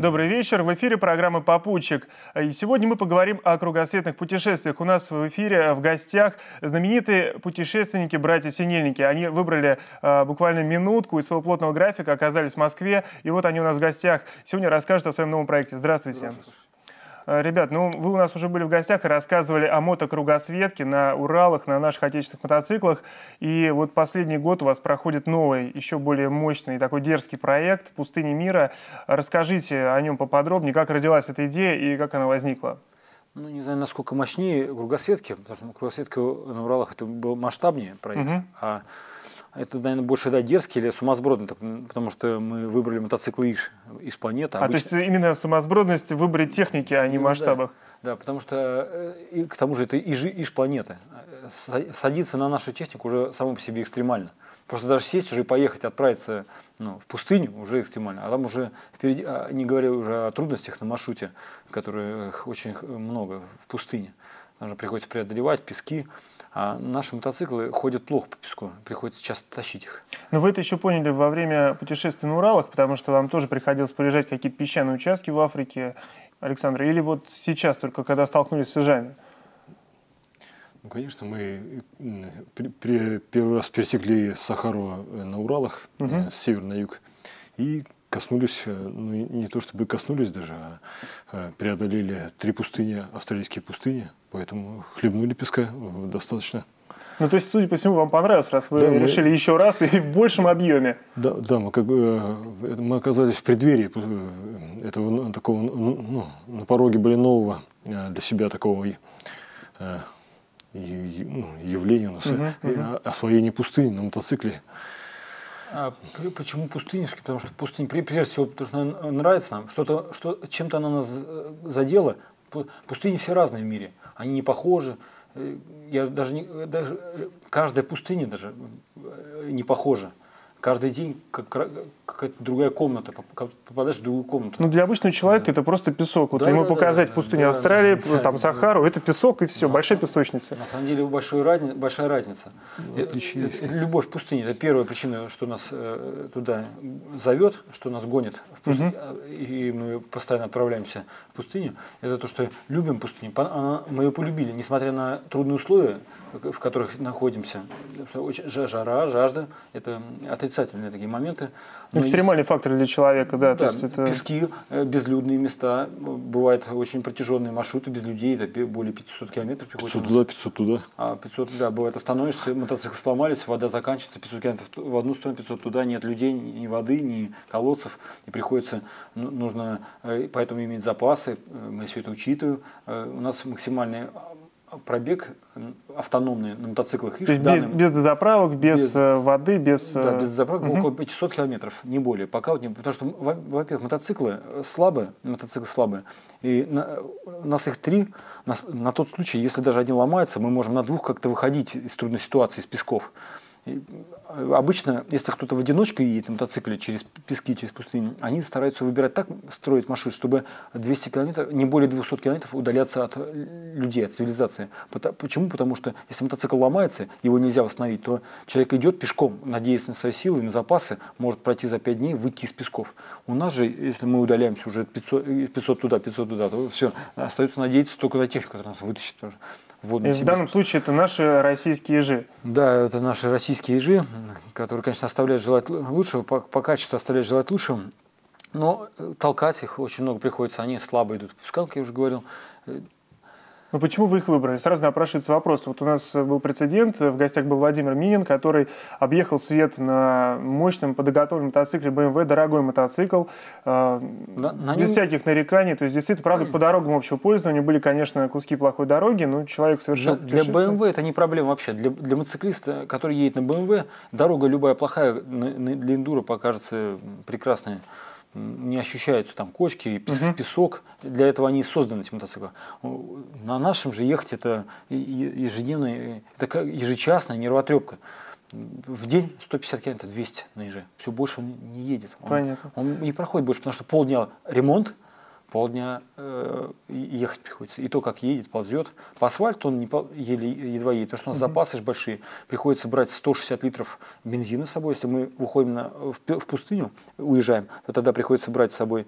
Добрый вечер. В эфире программа «Попутчик». И сегодня мы поговорим о кругосветных путешествиях. У нас в эфире в гостях знаменитые путешественники, братья Синельники. Они выбрали э, буквально минутку из своего плотного графика, оказались в Москве. И вот они у нас в гостях. Сегодня расскажут о своем новом проекте. Здравствуйте. Здравствуйте. Э, ребят, ну вы у нас уже были в гостях и рассказывали о мотокругосветке на Уралах, на наших отечественных мотоциклах. И вот последний год у вас проходит новый, еще более мощный такой дерзкий проект «Пустыни мира». Расскажите о нем поподробнее, как родилась эта идея и как она возникла. Ну, не знаю, насколько мощнее кругосветки, потому что кругосветка на Уралах это был масштабнее проект, угу. а это, наверное, больше да, дерзкий или сумасбродный, потому что мы выбрали мотоциклы Иш, Иш планета. А, Обычно... то есть именно сумасбродность в выборе техники, а не ну, масштабах? Да, да, потому что э, и, к тому же это Иж, Иш планета. Садиться на нашу технику уже само по себе экстремально. Просто даже сесть уже и поехать, отправиться ну, в пустыню уже экстремально. А там уже впереди, а, не говоря уже о трудностях на маршруте, которых очень много в пустыне. Там же приходится преодолевать пески. А наши мотоциклы ходят плохо по песку, приходится часто тащить их. Но вы это еще поняли во время путешествий на Уралах, потому что вам тоже приходилось проезжать какие-то песчаные участки в Африке, Александр, или вот сейчас только, когда столкнулись с ижами? Ну, конечно, мы при, при, первый раз пересекли Сахару на Уралах угу. с севера на юг и коснулись, э, ну не то чтобы коснулись даже, а э, преодолели три пустыни, австралийские пустыни, поэтому хлебнули песка достаточно. Ну, то есть, судя по всему, вам понравилось, раз вы да, решили мы... еще раз и в большем объеме. Да, да, мы как бы э, мы оказались в преддверии этого ну, такого, ну, ну, на пороге были нового для себя такого ну, явления у нас, угу. освоение пустыни на мотоцикле. А почему пустыневский? Потому что пустынь, прежде всего, потому что нравится нам, что-то, что, чем-то она нас э, задела. Пустыни все разные в мире, они не похожи. Э, я даже не, даже э, каждая пустыня даже не похожа каждый день как, какая-то другая комната, попадаешь в другую комнату. Ну, для обычного человека да. это просто песок. Вот да, ему да, показать да, пустыню да, Австралии, да, там Сахару, да. это песок и все, да, большая песочница. На самом деле большой разни, большая разница. Ну, это, это, любовь в пустыне – это первая причина, что нас э, туда зовет, что нас гонит в пустыню, угу. и мы постоянно отправляемся в пустыню. Это то, что любим пустыню. Она, мы ее полюбили, несмотря на трудные условия, в которых находимся. Что очень, жара, жажда – это отрицательные такие моменты. Но Экстремальный есть, фактор для человека, да. да то есть это... Пески, э, безлюдные места, бывают очень протяженные маршруты без людей, это более 500 километров. 500 туда, 500 туда. А 500, да, бывает остановишься, мотоциклы сломались, вода заканчивается, 500 километров в одну сторону, 500 туда, нет людей, ни воды, ни колодцев, и приходится, ну, нужно, э, поэтому иметь запасы, э, мы все это учитываем. У нас максимальный пробег автономный на мотоциклах. То есть без, без дозаправок, без, без э, воды, без... Да, без заправок угу. около 500 километров, не более. Пока вот не, потому что, во-первых, мотоциклы слабые, мотоциклы слабые, и на, у нас их три. На, на тот случай, если даже один ломается, мы можем на двух как-то выходить из трудной ситуации, из песков. Обычно, если кто-то в одиночку едет на мотоцикле через пески, через пустыню, они стараются выбирать так, строить маршрут, чтобы 200 километров, не более 200 километров удаляться от людей, от цивилизации. Почему? Потому что если мотоцикл ломается, его нельзя восстановить, то человек идет пешком, надеясь на свои силы, на запасы, может пройти за 5 дней, выйти из песков. У нас же, если мы удаляемся уже 500, 500 туда, 500 туда, то все, остается надеяться только на технику, которая нас вытащит водную В данном случае это наши российские ежи. Да, это наши российские ежи, которые, конечно, оставляют желать лучшего, по, по качеству оставляют желать лучшего. Но э, толкать их очень много приходится, они слабо идут. Пускай, как я уже говорил, э, но ну, почему вы их выбрали? Сразу напрашивается вопрос. Вот у нас был прецедент, в гостях был Владимир Минин, который объехал свет на мощном подготовленном мотоцикле BMW, дорогой мотоцикл, э, на, на без нем... всяких нареканий. То есть, действительно, правда, по дорогам общего пользования были, конечно, куски плохой дороги, но человек совершил Для, для BMW это не проблема вообще. Для, для мотоциклиста, который едет на BMW, дорога любая плохая для эндуро покажется прекрасной не ощущаются там кочки, пес, угу. песок. Для этого они и созданы, эти мотоциклы. На нашем же ехать это ежедневная, это ежечасная нервотрепка. В день 150 километров, 200 на еже. Все больше он не едет. Он, Понятно. он не проходит больше, потому что полдня ремонт, полдня э, ехать приходится. И то, как едет, ползет. По асфальту он не, еле, едва едет, потому что у нас mm-hmm. запасы же большие. Приходится брать 160 литров бензина с собой. Если мы выходим на, в, в пустыню, уезжаем, то тогда приходится брать с собой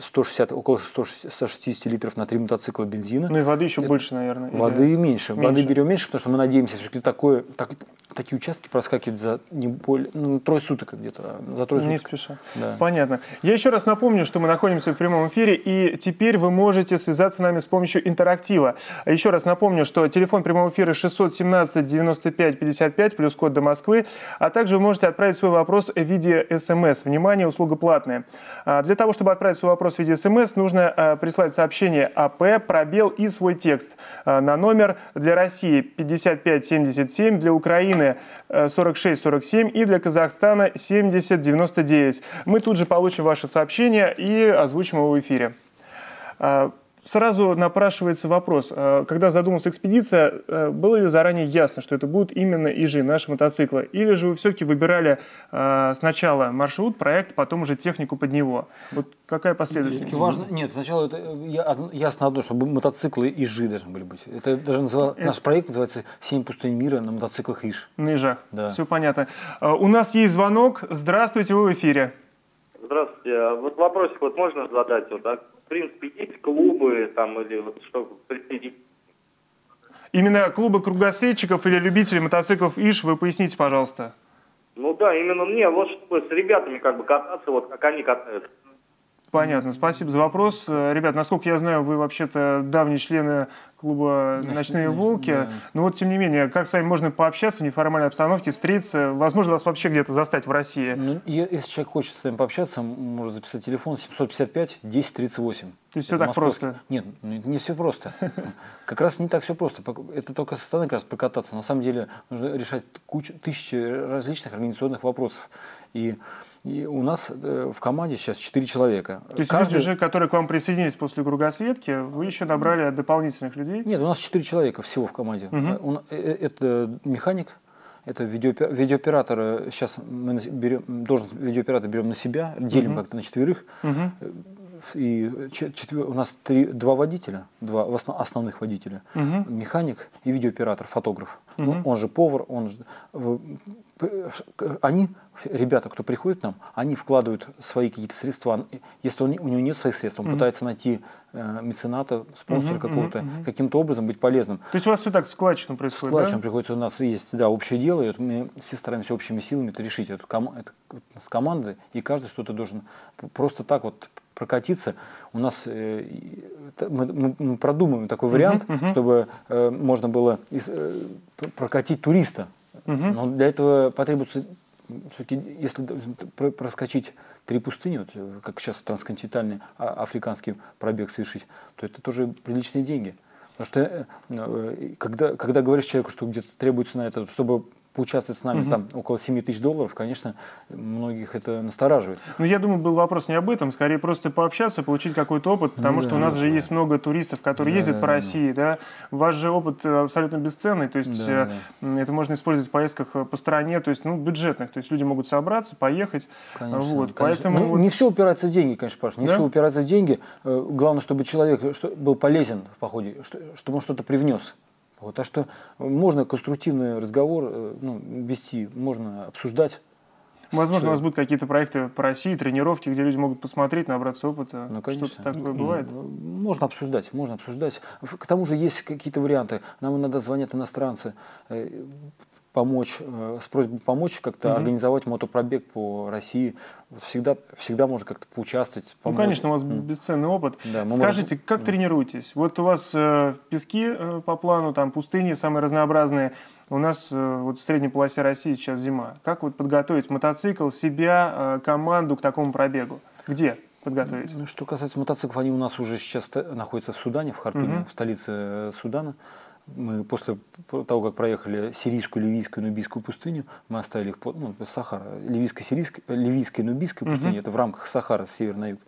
160, э, около 160, 160 литров на три мотоцикла бензина. Ну и воды еще Это, больше, наверное. Воды или... меньше. меньше. Воды берем меньше, потому что мы надеемся, что такое, так, такие участки проскакивают за не более, ну, трое суток где-то. За трое не спеша. Да. Понятно. Я еще раз напомню, что мы находимся в прямом эфире, и теперь вы можете связаться с нами с помощью интерактива. Еще раз напомню, что телефон прямого эфира 617 95 55 плюс код до Москвы, а также вы можете отправить свой вопрос в виде смс. Внимание, услуга платная. А, для того, чтобы отправить свой вопрос в виде смс, нужно а, прислать сообщение АП, пробел и свой текст а, на номер для России 5577, для Украины 4647 и для Казахстана 7099. Мы тут же получим ваше сообщение и озвучим его в эфире. А, сразу напрашивается вопрос, а, когда задумалась экспедиция, а, было ли заранее ясно, что это будут именно ижи, наши мотоциклы? Или же вы все-таки выбирали сначала маршрут, проект, потом уже технику под него? Вот какая последовательность? Важно, нет, сначала это ясно одно, чтобы мотоциклы ижи должны были быть. Это даже называл, это... наш проект называется «Семь пустынь мира на мотоциклах иж». На ижах, да. все понятно. У нас есть звонок. Здравствуйте, вы в эфире. Здравствуйте. Вот вопросик вот можно задать? Вот, да? В принципе, есть клубы там или вот что присоединить? Именно клубы кругосветчиков или любителей мотоциклов ИШ, вы поясните, пожалуйста. Ну да, именно мне, вот чтобы с ребятами как бы кататься, вот как они катаются. Понятно, спасибо за вопрос. Э, ребят, насколько я знаю, вы вообще-то давние члены клуба «Ночные, Ночные волки». Да. Но вот, тем не менее, как с вами можно пообщаться в неформальной обстановке, встретиться? Возможно, вас вообще где-то застать в России? Ну, если человек хочет с вами пообщаться, может записать телефон 755 1038. То есть все так московский. просто? Нет, ну, не все просто. Как раз не так все просто. Это только со стороны как раз прокататься. На самом деле нужно решать кучу, тысячи различных организационных вопросов. И и у нас э, в команде сейчас 4 человека. То есть Каждый... люди, которые к вам присоединились после кругосветки, вы еще набрали дополнительных людей? Нет, у нас 4 человека всего в команде. Угу. Это механик, это видеооператор. Сейчас мы берем, должен видеооператор берем на себя, делим угу. как-то на четверых. Угу. И четвер... у нас три, два водителя, два основных водителя. Угу. Механик и видеооператор, фотограф. Угу. Ну, он же повар, он же... Они ребята, кто приходит к нам, они вкладывают свои какие-то средства. Если он, у него нет своих средств, он mm-hmm. пытается найти э, мецената, спонсора mm-hmm, какого-то, mm-hmm. каким-то образом быть полезным. То есть у вас все так складчину происходит, Складчину да? приходится, у нас есть, да, общее дело, и вот мы все стараемся общими силами это решить. Это, ком- это с командой, и каждый что-то должен просто так вот прокатиться. У нас э, мы, мы продумываем такой вариант, uh-huh, uh-huh. чтобы э, можно было из, э, прокатить туриста. Uh-huh. Но для этого потребуется все-таки, если проскочить три пустыни, вот, э, как сейчас трансконтинентальный а, африканский пробег совершить, то это тоже приличные деньги. Потому что э, э, когда, когда говоришь человеку, что где-то требуется на это, чтобы поучаствовать с нами угу. там около 7 тысяч долларов, конечно, многих это настораживает. Ну, я думаю, был вопрос не об этом, скорее просто пообщаться, получить какой-то опыт, потому ну, что да, у нас да. же есть много туристов, которые да, ездят да, по России, да. Ваш же опыт абсолютно бесценный, то есть да, да. это можно использовать в поездках по стране, то есть, ну, бюджетных, то есть люди могут собраться, поехать. Конечно, вот, конечно. Поэтому ну, вот... Не все упирается в деньги, конечно, Паш, не да? все упирается в деньги. Э, главное, чтобы человек был полезен в походе, чтобы он что-то привнес. Вот, так что можно конструктивный разговор э, ну, вести, можно обсуждать. Возможно, у вас будут какие-то проекты по России, тренировки, где люди могут посмотреть, набраться опыта. Ну, конечно. Что-то такое ну, бывает? Можно обсуждать, можно обсуждать. К тому же есть какие-то варианты. Нам иногда звонят иностранцы, э, помочь, э, с просьбой помочь как-то угу. организовать мотопробег по России. Всегда, всегда можно как-то поучаствовать. Ну, помочь. Ну, конечно, у вас mm. бесценный опыт. Да, Скажите, можем... как mm. тренируетесь? Вот у вас э, пески э, по плану, там пустыни самые разнообразные. У нас э, вот в средней полосе России сейчас зима. Как вот подготовить мотоцикл, себя, э, команду к такому пробегу? Где? подготовить? Ну, что касается мотоциклов, они у нас уже сейчас находятся в Судане, в Хартуме, угу. в столице э, Судана мы после того, как проехали сирийскую, ливийскую, нубийскую пустыню, мы оставили их, ну, Сахара, ливийская, сирийская, ливийская, нубийская пустыня, это в рамках Сахара с севера на юг.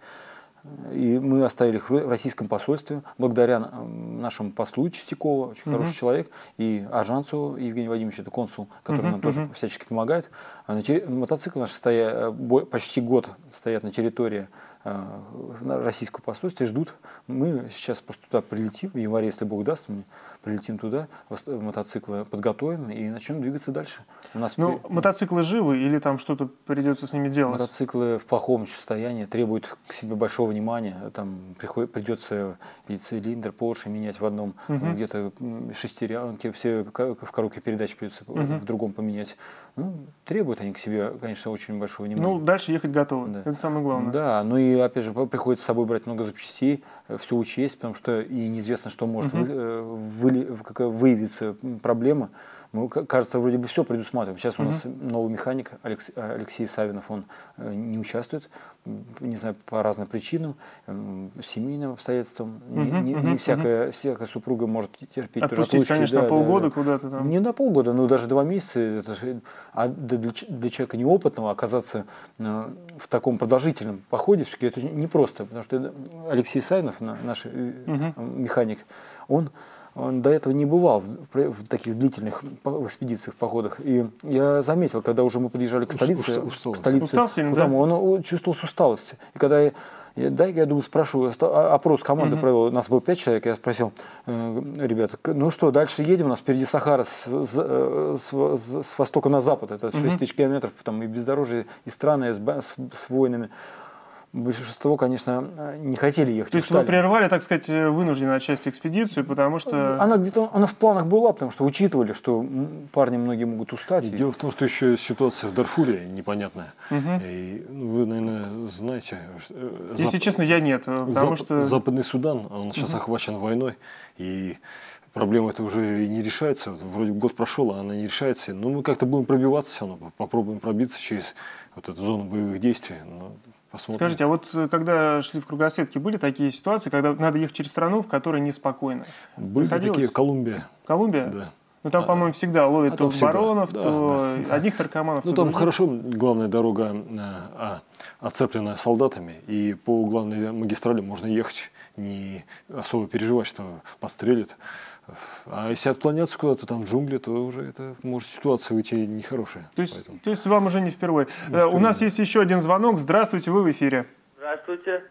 И мы оставили их в российском посольстве, благодаря нашему послу Чистякову, очень uh-huh. хороший человек, и Аржанцеву Евгению Вадимовичу, это консул, который uh-huh. нам тоже uh-huh. всячески помогает. А. Мотоциклы наши стоят, почти год стоят на территории на российское посольство и ждут. Мы сейчас просто туда прилетим в январе, если Бог даст мне, прилетим туда, мотоциклы подготовим и начнем двигаться дальше. У нас ну, при... мотоциклы живы или там что-то придется с ними делать? Мотоциклы в плохом состоянии, требуют к себе большого внимания. Там приходит, придется и цилиндр, Porsche менять в одном, угу. где-то шестеренки, все в коробке передач придется угу. в другом поменять. Ну, требуют они к себе, конечно, очень большого внимания. Ну, дальше ехать готовы. Да. Это самое главное. Да, ну и опять же приходится с собой брать много запчастей, э, все учесть, потому что и неизвестно, что может угу. вы, вы, выявиться проблема. Мы, кажется, вроде бы все предусматриваем. Сейчас у нас uh новый механик Алекс, Алексей Савинов, он э, не участвует, не знаю, по разным причинам, семейным обстоятельствам. uh Не, не, не всякая, всякая супруга может терпеть Отпустить, конечно, да, на полгода да, куда-то там. Не на полгода, но даже два месяца. Это, а для, для человека неопытного оказаться э, в таком продолжительном походе, все-таки это непросто, потому что Алексей Савинов, наш uh механик, он он до этого не бывал в, в таких длительных в экспедициях, в походах. И я заметил, когда уже мы подъезжали к столице, устал, к столице устал сильно, да? он, чувствовал усталость. И когда я дай я думаю, спрошу, а, опрос команды uh-huh. провел, у нас было пять человек, я спросил, э, ребята, ну что, дальше едем, у нас впереди Сахара с, с, с, с востока на запад, это 6 uh-huh. тысяч километров, там и бездорожье, и страны с, с, с войнами большинство, конечно, не хотели ехать. То есть вы прервали, так сказать, вынужденно отчасти экспедицию, потому что... Она где-то, она в планах была, потому что учитывали, что парни многие могут устать. И дело в том, что еще ситуация в Дарфуре непонятная. Угу. И, ну, вы, наверное, знаете... Э, Если Зап... честно, я нет, потому Зап... что... Западный Судан, он сейчас угу. охвачен войной, и проблема это уже не решается. Вроде год прошел, а она не решается. Но мы как-то будем пробиваться все равно, попробуем пробиться через вот эту зону боевых действий. Но Посмотрим. Скажите, а вот э, когда шли в кругосветке, были такие ситуации, когда надо ехать через страну, в которой неспокойно? Были такие, Колумбия. Колумбия? Да. Ну там, а, по-моему, всегда ловят а то всегда. баронов, да, то да. одних наркоманов. Ну там хорошо, главная дорога а, оцеплена солдатами, и по главной магистрали можно ехать, не особо переживать, что подстрелят. А если отклоняться куда-то там в джунгли, то уже это может ситуация выйти нехорошая. То есть, то есть вам уже не впервые. Не впервые. У нас есть еще один звонок. Здравствуйте, вы в эфире. Здравствуйте.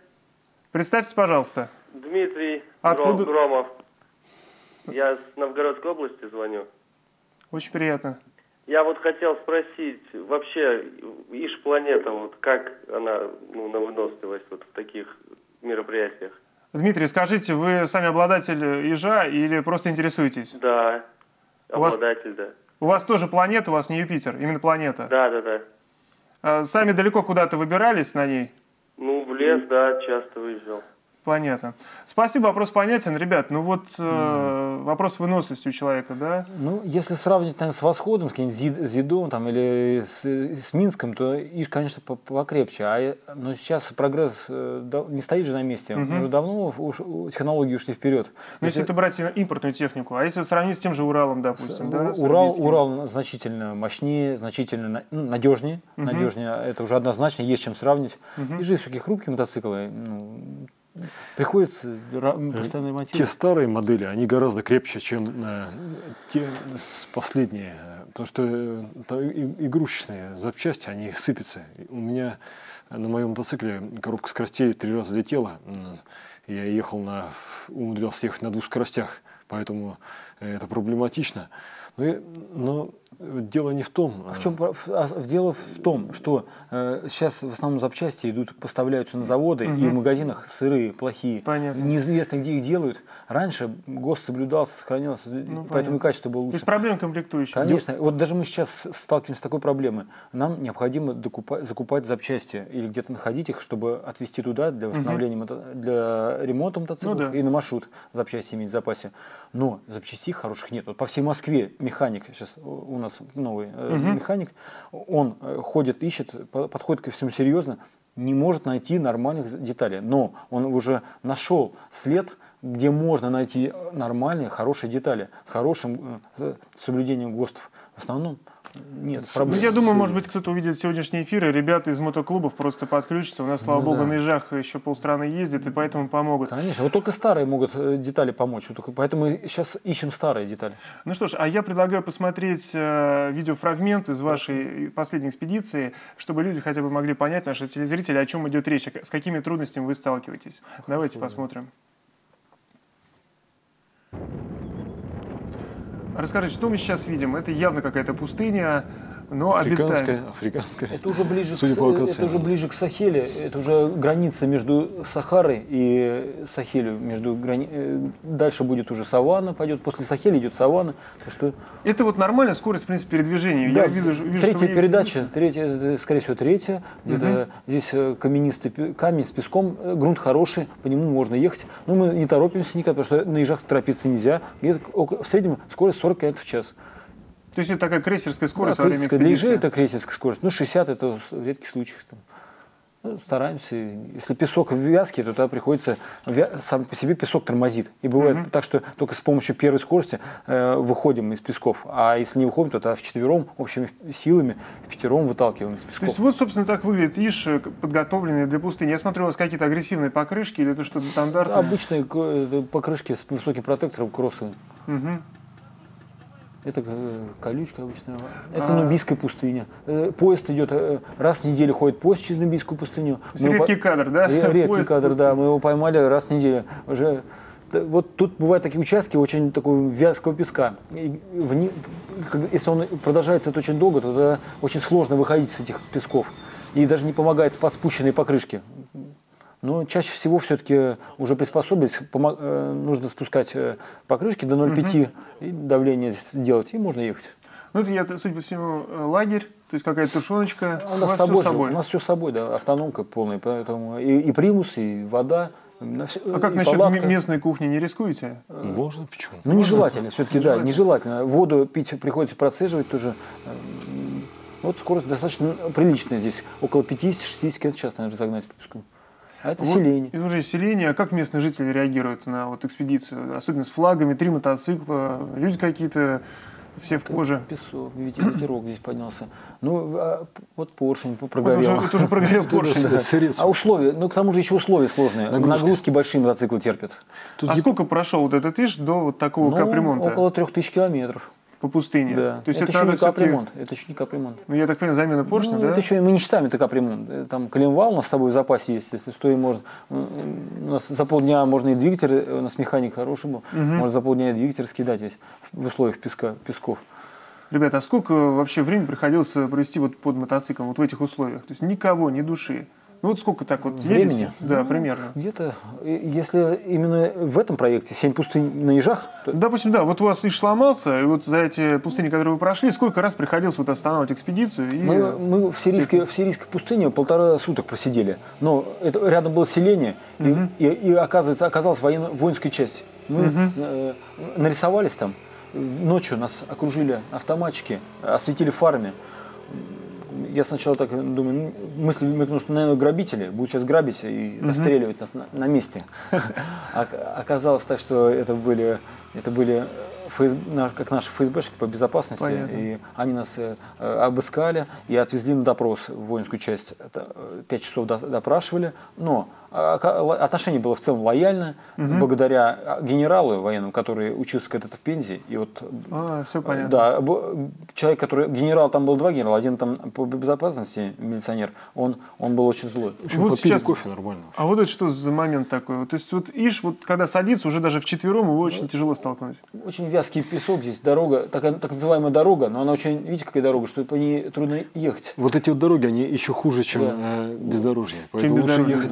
Представьтесь, пожалуйста. Дмитрий Откуда? Громов. Я с Новгородской области звоню. Очень приятно. Я вот хотел спросить, вообще, Иш-планета, вот как она ну, на выносливость вот в таких мероприятиях? Дмитрий, скажите, вы сами обладатель ежа или просто интересуетесь? Да, обладатель, у вас, да. У вас тоже планета, у вас не Юпитер, именно планета? Да, да, да. А, сами далеко куда-то выбирались на ней? Ну, в лес, да, часто выезжал. Понятно. Спасибо, вопрос понятен. Ребят, ну вот э, вопрос выносливости у человека, да? Ну, если сравнить, наверное, с восходом, с каким-нибудь Зидом там, или с, с Минском, то Иж, конечно, покрепче. А, но сейчас прогресс э, не стоит же на месте. Угу. Уже давно уж, технологии ушли вперед. Но если, если это брать импортную технику, а если сравнить с тем же Уралом, допустим, с, да? Урал, Урал значительно мощнее, значительно ну, надежнее. Угу. Надежнее, это уже однозначно, есть чем сравнить. Угу. Ижи все-таки хрупкие мотоциклы. Ну, Приходится постоянно ремонтировать. Те старые модели, они гораздо крепче, чем э, те последние. Потому что э, игрушечные запчасти, они сыпятся. У меня на моем мотоцикле коробка скоростей три раза летела. Я ехал на, умудрялся ехать на двух скоростях, поэтому это проблематично. Но, но Дело не в том. А в чем а, дело в том, что э, сейчас в основном запчасти идут, поставляются на заводы угу. и в магазинах сырые, плохие. Понятно. Неизвестно, где их делают. Раньше ГОС соблюдался, сохранялся, ну, поэтому понятно. и качество было лучше. То есть проблем комплектующих. Конечно. Вот даже мы сейчас сталкиваемся с такой проблемой. Нам необходимо докупать, закупать запчасти или где-то находить их, чтобы отвезти туда для восстановления, угу. для ремонта мотоциклов ну, да. и на маршрут запчасти иметь в запасе. Но запчастей хороших нет. Вот по всей Москве механик сейчас у нас новый угу. механик, он э, ходит, ищет, подходит ко всему серьезно, не может найти нормальных деталей. Но он уже нашел след, где можно найти нормальные, хорошие детали, с хорошим с соблюдением ГОСТов. В основном Нет, Ну, проблем. я думаю, может быть, кто-то увидит сегодняшний эфир, и ребята из мотоклубов просто подключатся. У нас, слава Ну богу, да. на ежах еще полстраны ездит, и поэтому помогут. Конечно, вот только старые могут э, детали помочь. Вот только поэтому мы сейчас ищем старые детали. Ну что ж, а я предлагаю посмотреть э, видеофрагмент из вашей последней экспедиции, чтобы люди хотя бы могли понять, наши телезрители, о чем идет речь, с какими трудностями вы сталкиваетесь. Давайте посмотрим. Расскажите, что мы сейчас видим? Это явно какая-то пустыня, но обитаемая. Африканская, африканская. Это уже ближе, Судя к, по локации. это уже ближе к Сахеле. Это уже граница между Сахарой и Сахелью. Между грани... э, Дальше будет уже саванна пойдет. После Сахеля идет саванна. Что Это вот нормальная скорость, в принципе, передвижения. Да, я вижу, вижу, третья передача, третья, э, скорее всего, третья. Где-то здесь э, каменистый камень с песком, грунт хороший, по нему можно ехать. Но мы не торопимся никак, потому что на ежах торопиться нельзя. Где-то в среднем скорость 40 км в час. То есть это такая крейсерская скорость Да, во время экспедиции. это крейсерская скорость. Ну, 60 это в редких случаях. Там. Ну, стараемся. Если песок вязкий, то тогда приходится... вя- Сам по себе песок тормозит. И бывает так, что только с помощью первой скорости э, выходим из песков. А если не выходим, то тогда вчетвером, общими силами, в пятером выталкиваем из То песков. есть вот, собственно, так выглядит иш, э, подготовленный для пустыни. Я смотрю, у вас какие-то агрессивные покрышки или это что-то стандартное? Обычные э, покрышки с высоким протектором кроссы. Мгм. Это э, колючка обычная. Это А. Нубийская пустыня. Э, Поезд идет, э, раз в неделю ходит поезд через Нубийскую пустыню. Мы редкий по- кадр, да? Редкий Поезд кадр, просто. да. Мы его поймали раз в неделю. Уже вот тут бывают такие участки очень такого вязкого песка. И в Если он продолжается это очень долго, то тогда очень сложно выходить с этих песков. И даже не помогает под спущенные покрышки. Но чаще всего все-таки уже приспособились, э, нужно спускать э, покрышки до 0,5 и давление сделать, и можно ехать. Ну, это, я, судя по всему, э, лагерь, то есть какая-то тушеночка. У У нас с собой, всё с же, собой. у нас все с собой, да, автономка полная, поэтому и, и примус, и вода. на всё- А как насчет палатка. местной кухни? Не рискуете? Можно, почему? Ну, нежелательно, все-таки, да, нежелательно. Воду пить приходится процеживать тоже. Вот скорость достаточно приличная здесь, около 50-60 км в час, наверное, загнать по песку. А это Вот селение. Это уже селение. А как местные жители реагируют на вот экспедицию? Особенно с флагами, три мотоцикла, люди какие-то все в коже. Песок, ветер- ветерок здесь поднялся. Ну, а, вот поршень п- Вот прогорел. уже, это уже прогорел поршень. А условия, ну, к тому же еще условия сложные. Нагрузки. Нагрузки большие мотоциклы терпят. Тут А сколько прошел вот этот иш до вот такого Ну, капремонта около трех тысяч километров. По пустыне? Да. То есть это, это, еще не капремонт. Это еще не капремонт. ну я так понимаю, замена поршня, Ну, да? Это еще мы не считаем, это капремонт. Э, Там коленвал у нас с собой в запасе есть, если что, и может. У нас за полдня можно и двигатель, э, у нас механик хороший был, можно за полдня и двигатель скидать весь в условиях песка, песков. Ребята, а сколько вообще времени приходилось провести вот под мотоциклом, вот в этих условиях? То есть никого, ни души. Ну вот сколько так вот Времени? едете? Да, примерно. Где-то, э, если именно в этом проекте «Семь пустынь на ежах», то Допустим, да, вот у вас иш сломался, и вот за эти пустыни, которые вы прошли, сколько раз приходилось вот останавливать экспедицию? И... Мы, мы в, сирийской, в сирийской пустыне полтора суток просидели. Но это, рядом было селение, и, и, и, оказывается, оказалась военно, воинская часть. Мы э, нарисовались там. Ночью нас окружили автоматчики, осветили фарами. Я сначала так думаю, мысль мелькнула, что, наверное, грабители будут сейчас грабить и расстреливать нас на, на месте. Оказалось так, что это были, это были ФСБ, на- как наши ФСБшки по безопасности. Понятно. И они нас э, э, обыскали и отвезли на допрос в воинскую часть. Это, э, Пять часов до- допрашивали, но отношение было в целом лояльное, благодаря а, генералу военному, который учился когда-то в Пензе. И вот, А, все понятно. да, человек, который, генерал, там был два генерала, один там по безопасности, милиционер, он, он был очень злой. В общем, Вот сейчас- кофе нормально. А вот это что за момент такой? Вот, То есть вот иш, вот когда садится, уже даже вчетвером его очень тяжело столкнуть. Очень вязкий песок здесь, дорога, такая, так называемая дорога, но она очень, видите, какая дорога, что по ней трудно ехать. Вот эти вот дороги, они еще хуже, чем Да. э, бездорожье. Поэтому лучше бездорожье. ехать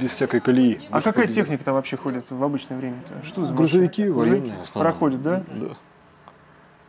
без всякой колеи. А какая техника там вообще ходит в обычное время-то? Что за Грузовики машины? военные проходят, да? Да.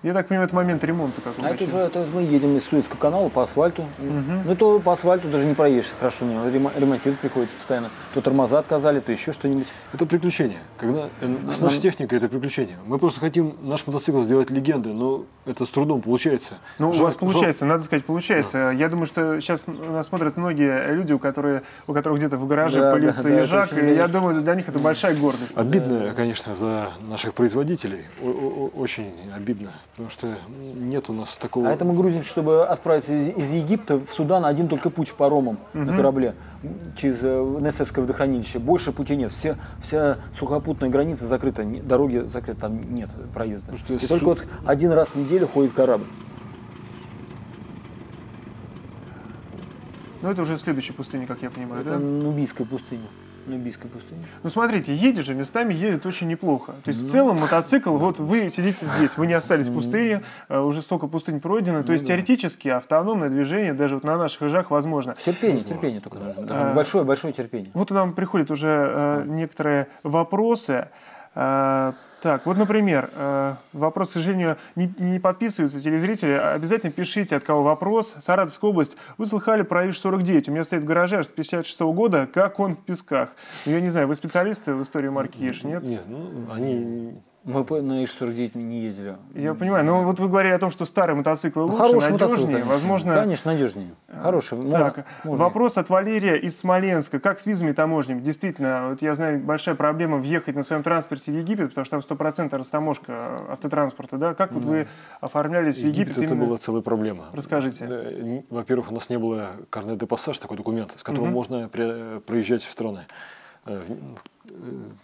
Я так понимаю, это момент ремонта как А это уже это мы едем из Суэцкого канала по асфальту. Мгм. Ну то по асфальту даже не проедешь хорошо, не, ремо- ремонтировать приходится постоянно. То тормоза отказали, то еще что-нибудь. Это приключение. Когда э, с нашей техникой это приключение. Мы просто хотим наш мотоцикл сделать легендой, но это с трудом получается. Ну, у Жаль- вас получается, надо сказать, получается. Я думаю, что сейчас нас смотрят многие люди, у которых, у которых где-то в гараже Да, пылится да, да, ежак, очень и я думаю, для них это большая гордость. Обидно, конечно, за наших производителей. О- о- о- Очень обидно. Потому что нет у нас такого... А это мы грузим, чтобы отправиться из, из Египта в Судан один только путь паромом на корабле через э, Несетское водохранилище. Больше пути нет. Все, вся сухопутная граница закрыта, дороги закрыты, там нет проезда. Потому что И если только су- вот один раз в неделю ходит корабль. Ну, это уже следующая пустыня, как я понимаю, Это да? Нубийская пустыня. Нубийская пустыня. Ну, смотрите, едет же, местами едет очень неплохо. То есть, в целом, мотоцикл, вот вы сидите здесь, вы не остались в пустыне, э, уже столько пустынь пройдено. То есть, теоретически, автономное движение даже вот на наших ижах возможно. Терпение, терпение только нужно. А. Большое, большое терпение. Вот нам приходят уже э, некоторые вопросы. Так, вот, например, э, вопрос, к сожалению, не, не подписываются телезрители. Обязательно пишите, от кого вопрос. Саратовская область. Вы слыхали про ИЖ-49? У меня стоит в гараже аж с 56 года. Как он в песках? Ну, я не знаю, вы специалисты в истории марки ИЖ, нет? Нет, ну, они... Мы на ИЖ-49 не ездили. Я понимаю, но вот вы говорили о том, что старые мотоциклы Ну, лучше, хороший мотоцикл, надежнее, конечно. возможно... Конечно, надежнее. Хороший. можно- Так, можно. вопрос от Валерия из Смоленска. Как с визами таможнями? Действительно, вот я знаю, большая проблема въехать на своем транспорте в Египет, потому что там 100% растаможка автотранспорта, да? Как вот вы оформлялись в Египет, это именно? была целая проблема. Расскажите. Э, Во-первых, у нас не было карне де пассаж, такой документ, с которым можно пре- проезжать в страны.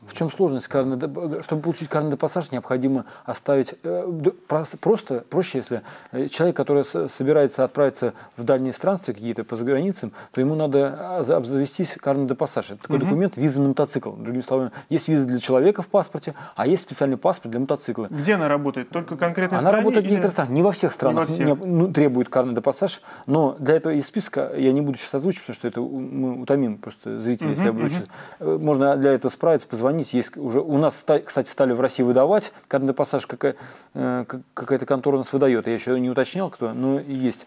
В- чем сложность карны? де- Чтобы получить карный де пассаж, необходимо оставить э, просто проще, если э, человек, который собирается отправиться в дальние странствия какие-то по заграницам, то ему надо а, за- обзавестись карный де пассаж. Это такой документ виза на мотоцикл. Другими словами, есть виза для человека в паспорте, а есть специальный паспорт для мотоцикла. Где она работает? Только конкретно Она работает в некоторых странах, не во всех странах всех. не- ну, требует карный де пассаж, но для этого из списка я не буду сейчас озвучивать, потому что это мы утомим просто зрителей, если я буду сейчас. Э, Можно для этого справиться, позвонить. Есть уже у нас, ста- кстати, стали в России выдавать карный пассаж, какая, э, как- какая-то контора нас выдает. Я еще не уточнял, кто, но есть.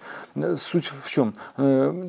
Суть в чем? Э,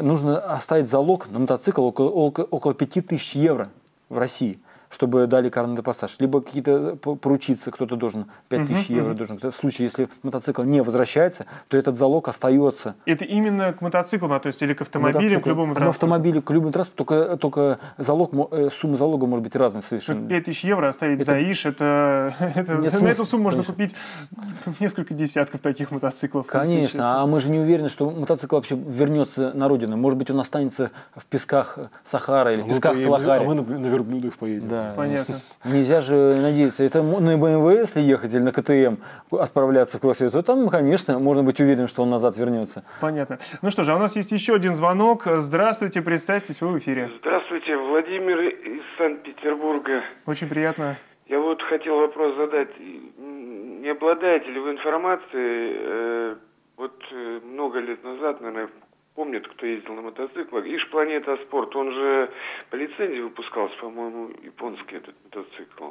Нужно оставить залог на мотоцикл около, около 5000 евро в России чтобы дали карный пассаж. Либо какие-то по- поручиться, кто-то должен 5000 евро должен. В случае, если мотоцикл не возвращается, то этот залог остается. Это именно к мотоциклам, а, то есть или к автомобилям, к Мотоцикл. любому К транспорту? автомобилю, к любому транспорту, только, только залог, э, сумма залога может быть разной совершенно. 5000 евро оставить за ИШ, это, это- Нет на смысла, эту сумму можно конечно. купить несколько десятков таких мотоциклов. Конечно, а мы же не уверены, что мотоцикл вообще вернется на родину. Может быть, он останется в песках Сахара или в а песках Калахари. а мы на, на верблюдах поедем. Да. Понятно. Нельзя же надеяться. Это на БМВ, если ехать, или на КТМ отправляться в кроссфит, то там, конечно, можно быть уверен, что он назад вернется. Понятно. Ну что же, а у нас есть еще один звонок. Здравствуйте, представьтесь, вы в эфире. Здравствуйте, Владимир из Санкт-Петербурга. Очень приятно. Я вот хотел вопрос задать. Не обладаете ли вы информацией, э, вот э, много лет назад, наверное, помнят, кто ездил на мотоциклах, Иж Планета Спорт, он же по лицензии выпускался, по-моему, японский этот мотоцикл.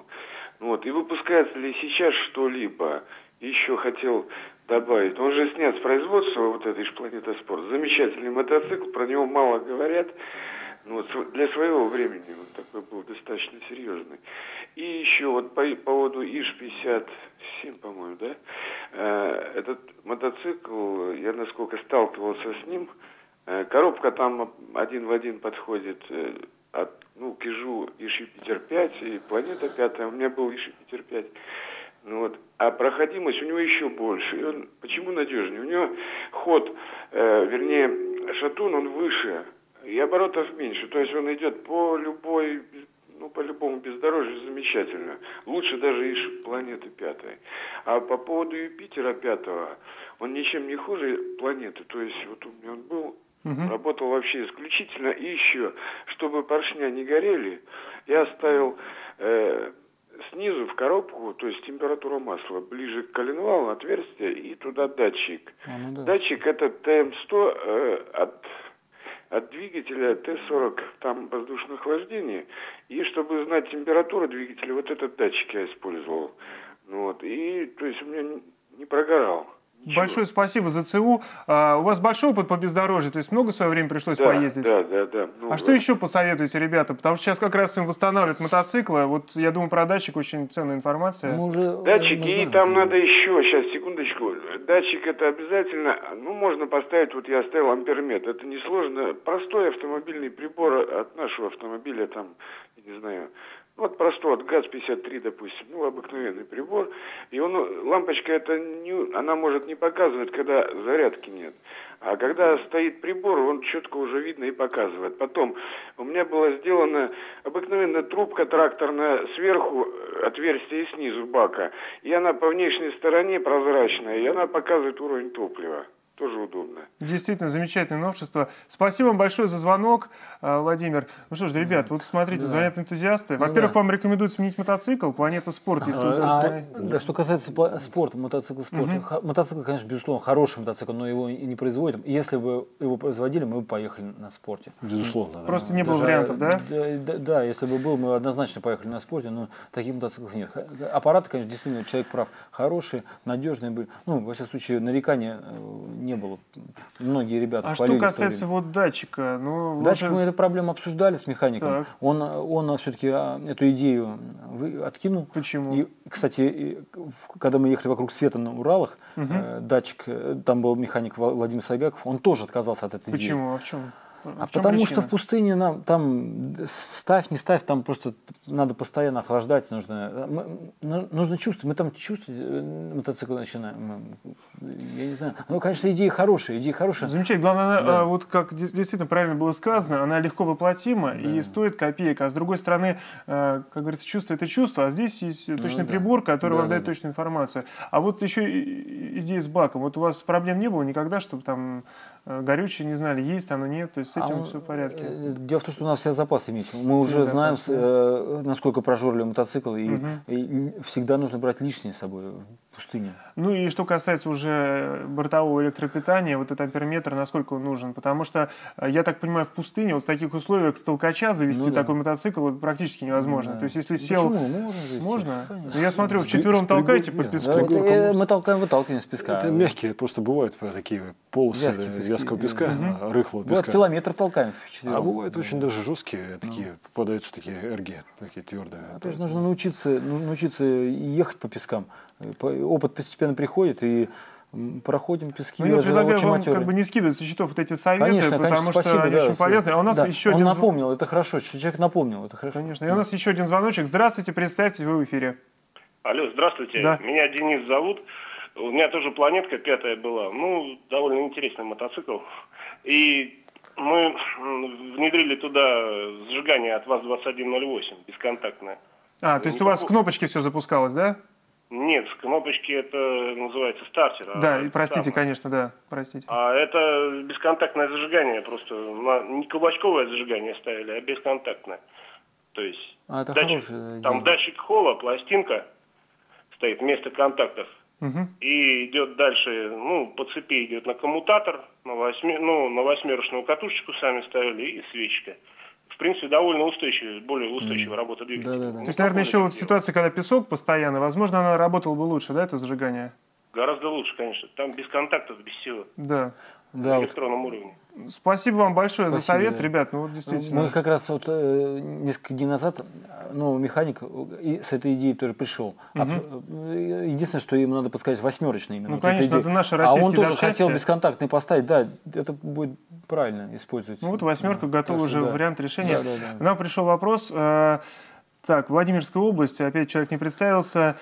Ну Вот, и выпускается ли сейчас что-либо? Еще хотел добавить. Он же снят с производства, вот этот Иж Планета Спорт. Замечательный мотоцикл, про него мало говорят. Ну, вот для своего времени он такой был достаточно серьезный. И еще вот по по поводу ИЖ-57, по-моему, да? Э, Этот мотоцикл, я насколько сталкивался с ним, коробка там один в один подходит э, от, ну, к ИЖу ИЖ-Юпитер-5 и Планета 5, у меня был ИЖ-Юпитер-5. Ну вот. А проходимость у него еще больше. И он почему надежнее? У него ход, э, вернее, шатун, он выше, и оборотов меньше. То есть он идет по любой, ну, по любому бездорожью замечательно. Лучше даже из планеты пятой. А по поводу Юпитера пятого, он ничем не хуже планеты. То есть вот у меня он был, работал вообще исключительно. И еще, чтобы поршня не горели, я ставил э, снизу в коробку, то есть температура масла, ближе к коленвалу отверстие и туда датчик. ну да. Датчик это ТМ-100 э, от, от двигателя Т-40, там воздушное охлаждение. И чтобы знать температуру двигателя, вот этот датчик я использовал. Вот, и то есть у меня не прогорал. Большое спасибо за ЦУ. А, у вас большой опыт по бездорожью, то есть много в свое время пришлось да, поездить? Да, да, да. Ну, А что еще посоветуете, ребята? Потому что сейчас как раз им восстанавливают мотоциклы. Вот я думаю, про датчик очень ценная информация. Мы уже, Датчик, мы и знаем. там надо еще, сейчас, секундочку, датчик это обязательно, ну, можно поставить, вот я оставил амперметр, это несложно, простой автомобильный прибор от нашего автомобиля, там, я не знаю, Вот простой, вот ГАЗ-53, допустим, ну, обыкновенный прибор, и он, лампочка это не, она может не показывать, когда зарядки нет. А когда стоит прибор, он четко уже видно и показывает. Потом у меня была сделана обыкновенная трубка тракторная сверху, отверстие снизу бака. И она по внешней стороне прозрачная, и она показывает уровень топлива тоже удобно. Действительно, замечательное новшество. Спасибо вам большое за звонок, э, Владимир. Ну что ж, ребят, вот смотрите, да. звонят энтузиасты. Ну Во-первых, да. вам рекомендуют сменить мотоцикл, Планета Спорт, если а, а, Да, что касается спорта, мотоцикл спорт. Угу. Мотоцикл, конечно, безусловно, хороший мотоцикл, но его и не производим. Если бы его производили, мы бы поехали на спорте. Безусловно. Да. Просто не было Даже, вариантов, да? Да, да? Да, если бы был, мы однозначно поехали на спорте, но таких мотоциклов нет. Аппараты, конечно, действительно, человек прав, хорошие, надежные были. Ну, во всяком случае, нарекания э, не было многие ребята А что касается вот датчика, ну датчик уже... мы эту проблему обсуждали с механиком. Так. Он, он все-таки а, эту идею откинул. Почему? И, кстати, когда мы ехали вокруг света на Уралах, угу. датчик, э, там был механик Владимир Сайгаков, он тоже отказался от этой Почему? идеи. Почему? А в чем? А потому причина? что в пустыне нам там ставь, не ставь, там просто надо постоянно охлаждать, нужно, мы, нужно чувствовать. Мы там чувствовать э, мотоцикл начинаем. Я не знаю. Ну, конечно, идея хорошая, идея хорошая. Замечательно. Главное, да. она, вот как действительно правильно было сказано, она легко воплотима да. и стоит копеек. А с другой стороны, э, как говорится, чувство это чувство, а здесь есть ну точный ну, да. прибор, который да, вам да, дает да. точную информацию. А вот еще идея с баком. Вот у вас проблем не было никогда, чтобы там горючее не знали, есть оно, нет? То есть с этим а все в порядке? Э, дело в том, что у нас вся запас имеется. Мы уже да, знаем, э, насколько прожорлив мотоцикл, и, угу. и всегда нужно брать лишнее с собой пустыне. Ну и что касается уже бортового электропитания, вот этот амперметр, насколько он нужен? Потому что, э, я так понимаю, в пустыне, вот в таких условиях с толкача завести ну, да. такой мотоцикл вот, практически невозможно. Да. То есть если сел... Почему? Можно завести. Можно? Ну, я смотрю, вчетвером толкаете под песком. Да, э, мы толкаем, выталкиваем с песка. Это мягкие, просто бывают такие полосы вязкого песка, угу. рыхлого песка. Вот километр толкаем А бывают очень даже жесткие, такие, ну. попадаются такие эрги, такие твердые. Опять же, нужно научиться, нужно научиться ехать по пескам. Опыт постепенно приходит, и проходим пески. Ну, я предлагаю вам матерый. как бы не скидывать со счетов вот эти советы, конечно, потому конечно, что спасибо, они да, очень полезны. А у нас да, еще он один... напомнил, это хорошо, что человек напомнил, это хорошо. Конечно. И у нас еще один звоночек. Здравствуйте, представьтесь, вы в эфире. Алло, здравствуйте. Да. Меня Денис зовут. У меня тоже планетка пятая была. Ну, довольно интересный мотоцикл. И мы внедрили туда зажигание от ВАЗ-2108, бесконтактное. А, то есть у вас с кнопочки все запускалось, да? Нет, с кнопочки это называется стартер. А да, а, простите, там. конечно, да, простите. А это бесконтактное зажигание, просто не кулачковое зажигание ставили, а бесконтактное. То есть а, это датчик, там датчик холла, пластинка стоит вместо контактов. Угу. И идет дальше, ну, по цепи идет на коммутатор, на, восьми, ну, на восьмерочную катушечку сами ставили и свечка в принципе, довольно устойчивая, более устойчивая mm. работа двигателя. Да, да, да. То есть, наверное, еще вот в ситуации, когда песок постоянно, возможно, она работала бы лучше, да, это зажигание? Гораздо лучше, конечно. Там без контактов, без всего. Да. Да, на электронном вот. уровне. Спасибо вам большое Спасибо, за совет, ребят. Ну, вот действительно. Мы как раз вот э, несколько дней назад, ну, механик и с этой идеей тоже пришел. Угу. единственное, что ему надо подсказать восьмерочный именно. Ну, конечно, это наши российские А он тоже запчасти. хотел бесконтактный поставить, да, это будет правильно использовать. Ну вот восьмерка да. готова уже да. вариант решения. Да, да, да. Нам пришел вопрос. Э, так, Владимирская область, опять человек не представился.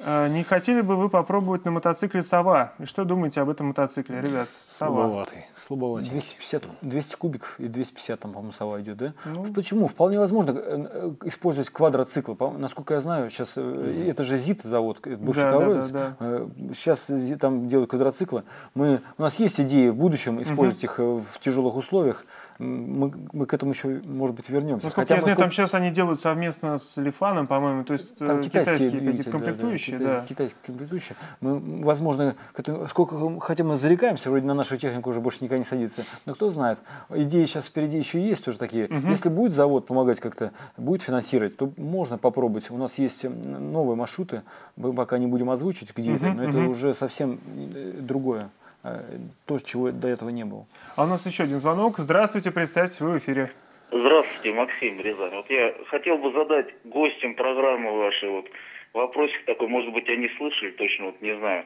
Э, не хотели бы вы попробовать на мотоцикле «Сова»? И что думаете об этом мотоцикле, ребят? «Сова». Слабоватый. Слабоватый. 250, 200 кубиков и 250 там, по-моему, «Сова» идет, да? Ну. Почему? Вполне возможно э, э, использовать квадроциклы. Насколько я знаю, сейчас mm. это же ЗИТ завод, бывший да, да, да, да. Сейчас там делают квадроциклы. Мы, у нас есть идеи в будущем использовать mm-hmm. их в тяжелых условиях мы, мы к этому еще, может быть, вернемся. Насколько Хотя я знаю, сколько... там сейчас они делают совместно с Лифаном, по-моему, то есть там китайские, китайские видите, комплектующие. Да, да, да. Китайские комплектующие. Мы, возможно, сколько, хотя мы зарекаемся, вроде на нашу технику уже больше никогда не садится, но кто знает, идеи сейчас впереди еще есть тоже такие. Угу. Если будет завод помогать как-то, будет финансировать, то можно попробовать. У нас есть новые маршруты, мы пока не будем озвучить где угу, но угу. это уже совсем э, другое. Э, то, чего до этого не было. А у нас еще один звонок. Здравствуйте, представьте, вы в эфире. Здравствуйте, Максим Рязань. Вот я хотел бы задать гостям программы вашей вот вопросик такой, может быть, они слышали, точно вот не знаю.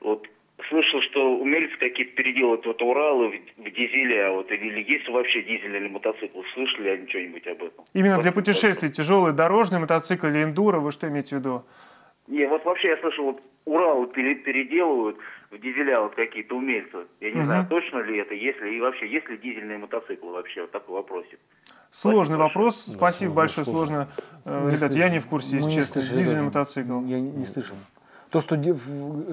Вот слышал, что умельцы какие-то переделывают вот Уралы в, в дизеле, а вот или есть вообще дизель или мотоцикл? Слышали они что-нибудь об этом? Именно для путешествий тяжелые дорожные мотоциклы или эндуро, вы что имеете в виду? Не, вот вообще я слышал, вот Уралы пере- переделывают в дизеля вот какие-то умельцы. Я не Мгм. знаю, точно ли это, если и вообще, есть ли дизельные мотоциклы вообще? Вот такой вопросик. Сложный Спасибо вопрос, Да, спасибо сложно, большое, сложно. сложно. Э, Не Ребят, я слышал. не в курсе, если не честно. Дизельный даже. мотоцикл. Я не, не слышал. То что,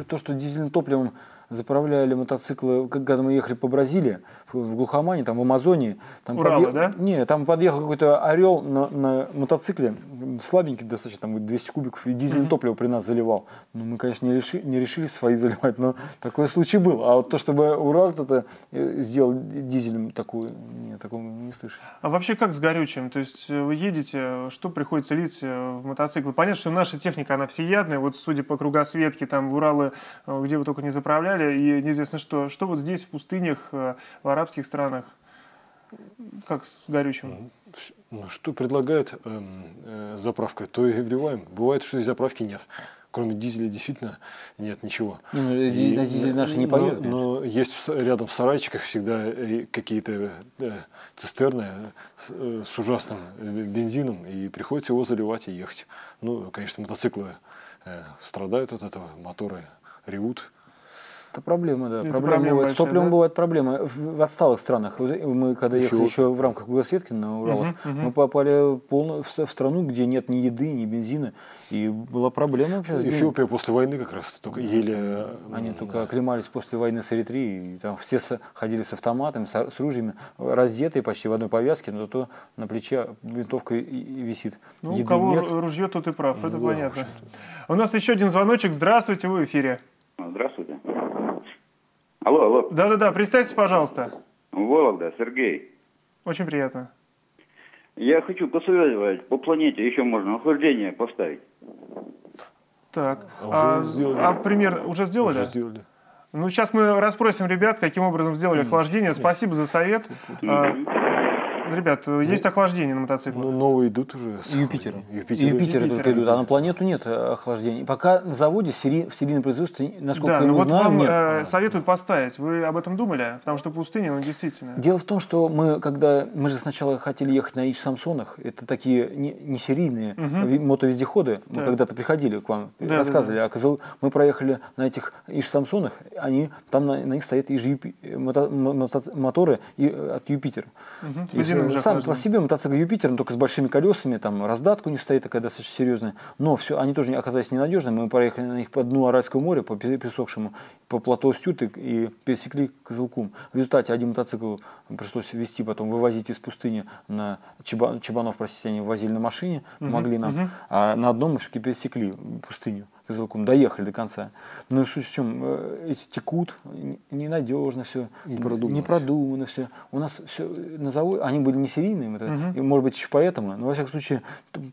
то, что дизельным топливом заправляли мотоциклы, когда мы ехали по Бразилии, в, глухомане, там в Амазонии. Там Уралы, подъе- да? Не, там подъехал какой-то орел на, на мотоцикле, слабенький достаточно, там говорит, 200 кубиков, и дизельное топливо при нас заливал. Ну, мы, конечно, не, реши, не решили свои заливать, но такой случай был. А вот то, чтобы Урал это э, сделал дизелем такую, нет, такого не слышал. А вообще как с горючим? То есть э, вы едете, что приходится лить э, в мотоцикл? Понятно, что наша техника, она всеядная. Вот судя по кругосветке, там в Уралы, где вы только не заправляли, и неизвестно что. Что вот здесь, в пустынях, э, в арабских странах? Как с горючим? Ну, что предлагает эм, э, заправка, то и вливаем. Бывает, что и заправки нет. Кроме дизеля действительно нет ничего. Ну, ди- на дизель наши не но- поедут, конечно. Но, есть рядом в сарайчиках всегда э, какие-то э, цистерны э, с, э, ужасным э, бензином, и приходится его заливать и ехать. Ну, конечно, мотоциклы э, страдают от этого, моторы ревут. Это проблема, да. Это проблема проблема бывает. С большая, топливом да? бывает проблема. В, в отсталых странах. Мы когда ехали Эфиопия. еще в рамках кругосветки на Уралах, мы попали полно, в, с- в страну, где нет ни еды, ни бензина. И была проблема вообще с Эфиопия после войны как раз только еле... э, Они только оклемались после войны с Эритреей. И там все с- ходили с автоматами, с, с ружьями, раздетые почти в одной повязке, но зато на плече винтовка и, и висит. Ну, у Еды кого нет. ружье, тот и прав, это да, понятно. У нас еще один звоночек. Здравствуйте, вы в эфире. Здравствуйте. Алло, алло. Да-да-да, представьтесь, пожалуйста. Вологда, Сергей. Очень приятно. Я хочу посоветовать, по планете еще можно охлаждение поставить. Так, А уже а, сделали. а пример уже сделали? Уже сделали. Ну, сейчас мы расспросим ребят, каким образом сделали охлаждение. Спасибо за совет. А, ребят, есть охлаждение на мотоциклах? Ну, новые идут уже. с Юпитер. охлаждением. Юпитер, Юпитер. только идут, а на планету нет э, охлаждения. Пока на заводе сери- в серийном производстве, насколько Да, ну мы вот знаем, вам нет. э, советуют поставить. Вы об этом думали? Потому что пустыня, ну, действительно. Дело в том, что мы, когда мы же сначала хотели ехать на Ич Самсонах, это такие не, не серийные ви- мотовездеходы, мы Да. когда-то приходили к вам, Да, рассказывали, а Козел- мы проехали на этих Иш Самсонах, они, там на, на них стоят Иж Юпи- э, мото- моторы и, э, от Юпитера. Мгм, с И водяным же сам по себе мотоцикл Юпитер, но только с большими колесами, там раздатка у них стоит такая достаточно серьезная. Но все, они тоже не оказались ненадежными. Мы проехали на них по дну Аральского моря, по пересохшему, по плато Стюрты и пересекли Козылкум. В результате один мотоцикл пришлось везти потом, вывозить из пустыни на Чабанов, простите, они возили на машине, помогли нам. А на одном мы все-таки пересекли пустыню. Козылкум, доехали до конца. Но суть в чем, э, эти текут, ненадежно все, Непродуманно. непродуманно все. У нас все на заводе, они были не серийные, это- и, может быть, еще поэтому, но во всяком случае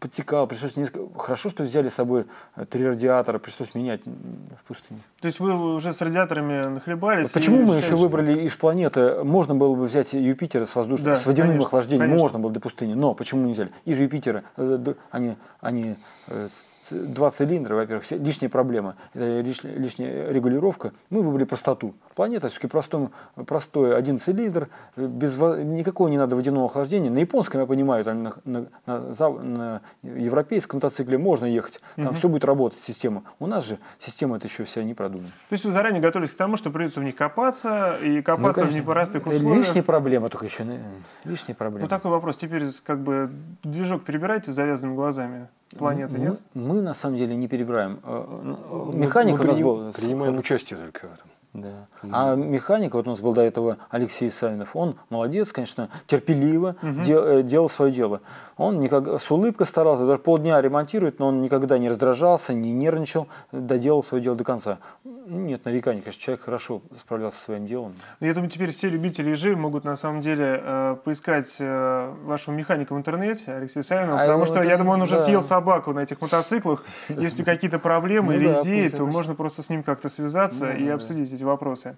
подтекало, пришлось несколько... Хорошо, что взяли с собой э, три радиатора, пришлось менять в пустыне. То есть вы уже с радиаторами нахлебались? Вот почему мы еще выбрали из планеты? Можно было бы взять Юпитера с воздушным, Да, с водяным конечно, охлаждением, конечно. можно было для пустыни. Но почему не взяли? И же Юпитера, э, они, они э, два цилиндра, во-первых, лишняя проблема, это лишняя, лишняя регулировка. Мы выбрали простоту. Планета все-таки простой, простой один цилиндр, без никакого не надо водяного охлаждения. На японском, я понимаю, там на, на- на на европейском мотоцикле можно ехать, там все будет работать, система. У нас же система это еще вся не продумана. То есть вы заранее готовились к тому, что придется в них копаться, и копаться в конечно, непростых это условиях. Лишняя проблема только еще. э, Лишняя проблема. Ну, такой вопрос. Теперь как бы движок перебирайте с завязанными глазами планеты, мы, нет? мы на самом деле не перебираем. Э, э, Мы- Механик мы у нас был. Принимаем участие только в этом. Да. А механик, вот у нас был до этого Алексей Савинов, он молодец, конечно, терпеливо де- э, делал свое дело. Он никогда, с улыбкой старался, даже полдня ремонтирует, но он никогда не раздражался, не нервничал, доделал свое дело до конца. Нет нареканий, конечно, человек хорошо справлялся со своим делом. Ну, Я думаю, теперь все любители ежи могут на самом деле э, поискать э, вашего механика в интернете, Алексея Савинова, А потому что, это- я думаю, он уже да. съел собаку на этих мотоциклах. Если какие-то проблемы Ну или идеи, то можно просто с ним как-то связаться Да, и обсудить эти вопросы.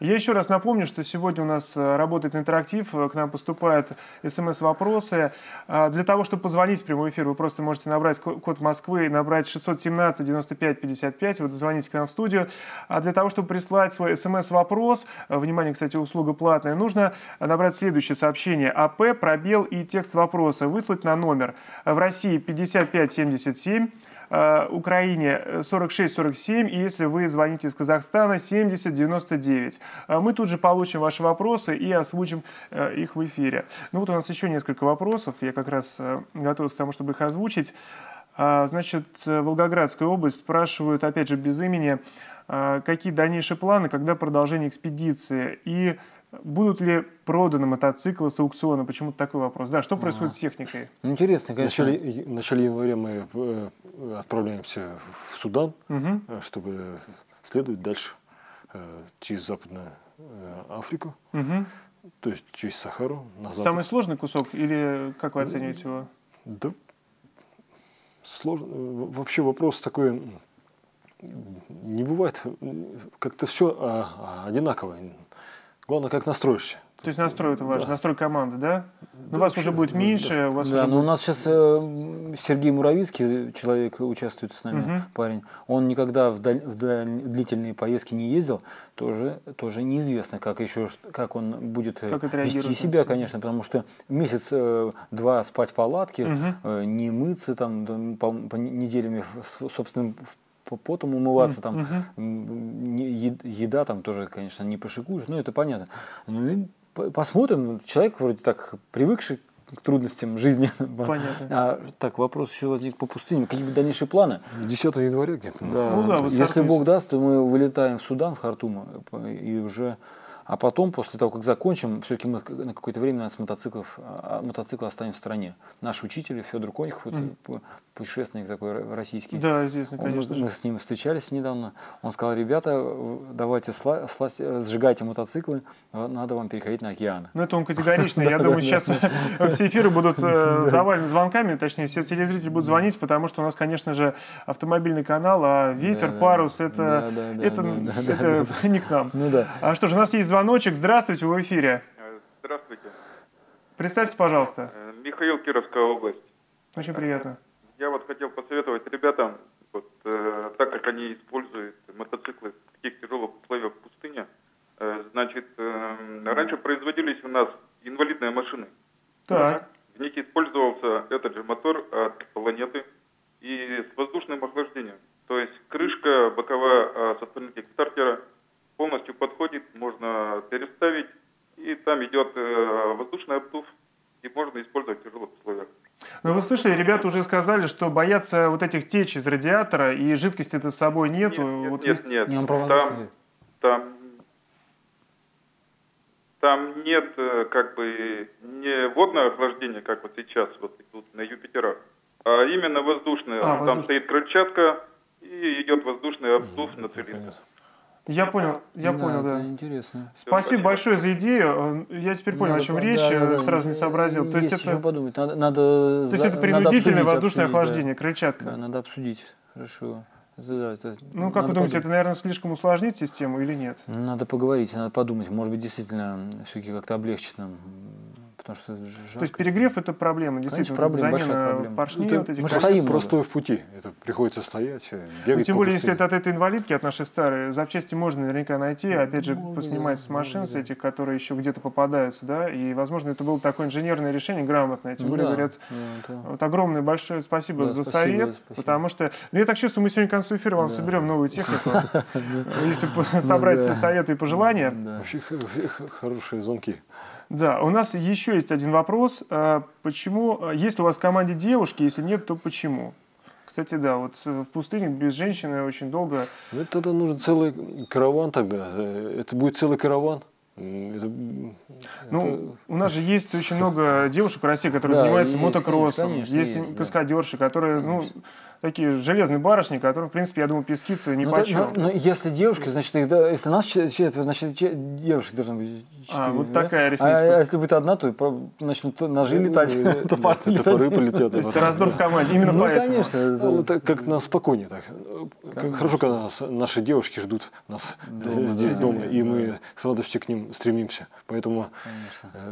Я еще раз напомню, что сегодня у нас э, работает интерактив, э, к нам поступают смс-вопросы. А, Для того, чтобы позвонить в прямой эфир, вы просто можете набрать ко- код Москвы, набрать 617 95 55, вы дозвоните к нам в студию. А для того, чтобы прислать свой смс-вопрос, э, внимание, кстати, услуга платная, нужно набрать следующее сообщение. АП, пробел и текст вопроса выслать на номер в России 5577, э, Украине 46-47, и если вы звоните из Казахстана 70-99. Э, Мы тут же получим ваши вопросы и озвучим э, их в эфире. Ну вот у нас еще несколько вопросов, я как раз э, готовился к тому, чтобы их озвучить. А, Значит, э, Волгоградская область спрашивают, опять же, без имени, какие дальнейшие планы, когда продолжение экспедиции и будут ли проданы мотоциклы с аукциона? Почему-то такой вопрос. Да, что происходит с техникой? Интересно, В конечно. начале, в начале января мы э, отправляемся в Судан, э, чтобы следовать дальше э, через Западную э, Африку, Мгм. то есть через Сахару на запад. Самый сложный кусок или как вы оцениваете его? Да, сложно. Э, Вообще вопрос такой, не бывает, м, как-то все одинаково. Главное, как настроишься. То есть настрой это важно, Да. настрой команды, да? Ну, вас уже будет меньше, у вас Да, уже но у будет... нас сейчас э, Сергей Муравицкий, человек участвует с нами, Мгм. парень. Он никогда в, даль- в даль- длительные поездки не ездил, тоже, тоже неизвестно, как еще, как он будет э, Как вести себя, конечно, потому что месяц-два спать в палатке, Мгм. э, не мыться там там, по, по неделями с собственным по- потом умываться там, еда там тоже, конечно, не пошикуешь, ну это понятно. Ну и по- посмотрим, человек вроде так привыкший к трудностям жизни. Понятно. А, так, вопрос еще возник по пустыне. Какие будут дальнейшие планы? 10 января где-то. Да. Ну да, Если. Бог даст, то мы вылетаем в Судан, в Хартум, э, и уже а потом, после того, как закончим, все-таки мы на какое-то время с мотоциклов, а, мотоцикла оставим в стране. Наш учитель Федор Конюхов, это пу- путешественник такой ро- российский. Да, известно, Он- конечно же. мы с ним встречались недавно. Он сказал, ребята, э, давайте сла- сласть- э, сжигайте мотоциклы, э, надо вам переходить на океаны. Ну, это он категорично. Я думаю, сейчас все эфиры будут э, завалены звонками, точнее, все телезрители будут звонить, потому что у нас, конечно же, автомобильный канал, а ветер, парус, это, не к нам. Ну. А что ж, у нас есть звоночек. Здравствуйте, вы в эфире. Здравствуйте. Представьте, пожалуйста. Э, Михаил, Кировская область. Очень приятно. Я вот хотел посоветовать ребятам, вот, э, так как они используют мотоциклы в таких тяжелых условиях в пустыне, э, значит, э, раньше производились у нас инвалидные машины. Так. В них использовался этот же мотор от планеты и с воздушным охлаждением. То есть крышка боковая э, со стороны стартера полностью подходит, можно переставить, и там идет э, воздушный обдув, и можно использовать в тяжелых условиях. Ну, вы слышали, ребята уже сказали, что боятся вот этих теч из радиатора, и жидкости-то с собой нету. Нет, вот нет, есть- нет. Не, Там, там, там нет э, как бы не водное охлаждение, как вот сейчас вот идут на Юпитерах, а именно воздушное. А, Там воздушное. стоит крыльчатка и идет воздушный обдув на цилиндр. Я понял, я понял, да. это интересно. Спасибо большое за идею. Я теперь понял, о Надо чем по- речь, да, да, э, да. сразу не сообразил. То есть Есть о это, чем подумать. Надо, надо, то есть это принудительное обсудить, воздушное обсудить, да. охлаждение, крыльчатка. Да, надо обсудить. Хорошо. Это да, это Ну, как вы думаете, это, подумать. наверное, слишком усложнит систему или нет? Надо поговорить, надо подумать. Может быть, действительно, все-таки как-то облегчит нам. Потому что жарко. То есть перегрев это проблема, действительно. вот проблема, замена проблема. поршней Это вот этих. мы колес. стоим Простой в пути. Это приходится стоять, э, Ну, бегать тем по более, если это от этой инвалидки, от нашей старой, запчасти можно наверняка найти, опять же, поснимать с машин, с этих, которые еще где-то попадаются, да, и, возможно, это было такое инженерное решение, грамотное. Тем Ну более, да, говорят, да, это- вот огромное большое спасибо Да, за спасибо, совет, спасибо. потому что, ну, я так чувствую, мы сегодня к концу эфира вам соберем новую технику, если по- собрать да. все советы и пожелания. Да. Вообще хорошие звонки. Да, у нас еще есть один вопрос. А, Почему, а, есть у вас в команде девушки, если нет, то почему? Кстати, да, вот в пустыне без женщины очень долго. Ну, это тогда нужен целый караван тогда. Э, Это будет целый караван. Это, Ну, у нас же есть очень много девушек в России, которые Да, занимаются есть, мотокроссом. конечно, есть есть, да. каскадерши, которые, ну, такие железные барышни, которым, в принципе, я думаю, пескит ни Ну, по да, ну, ну, если девушки, значит, их, да, если нас че- четверо, значит, девушек должно быть четыре. А, вот да? такая а, арифметика. а если будет одна, то начнут ножи летать, э, топоры да, летать. топоры полетят. То есть раздор в команде. Именно Ну, поэтому. конечно. это- Ну, так как нас спокойнее так. Хорошо, когда нас, наши девушки ждут нас э, здесь дома, и мы с радостью к ним стремимся. Поэтому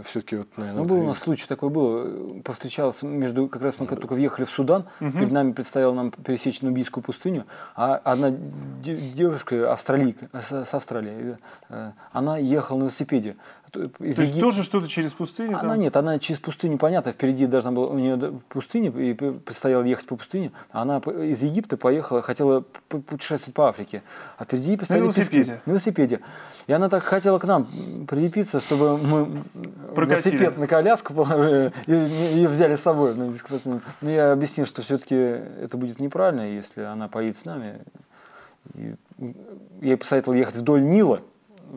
все-таки вот, наверное, Ну, был у нас случай такой был. Повстречался между, как раз мы как только въехали в Судан, перед нами предстояла нам пересечь Нубийскую пустыню, а одна де- девушка, австралийка, с Австралии, э, она ехала на велосипеде. Из То есть Египта- тоже что-то через пустыню? она там? нет, она через пустыню, понятно, впереди должна была, у нее пустыня, и предстояло ехать по пустыне. Она из Египта поехала, хотела путешествовать по Африке. А впереди предстояли пески. велосипеде? На велосипеде. И она так хотела к нам прилепиться, чтобы мы Прокатили. велосипед на коляску положили и ее взяли с собой. на. Но я объяснил, что все-таки это будет неправильно, если она поедет с нами. И я ей посоветовал ехать вдоль Нила,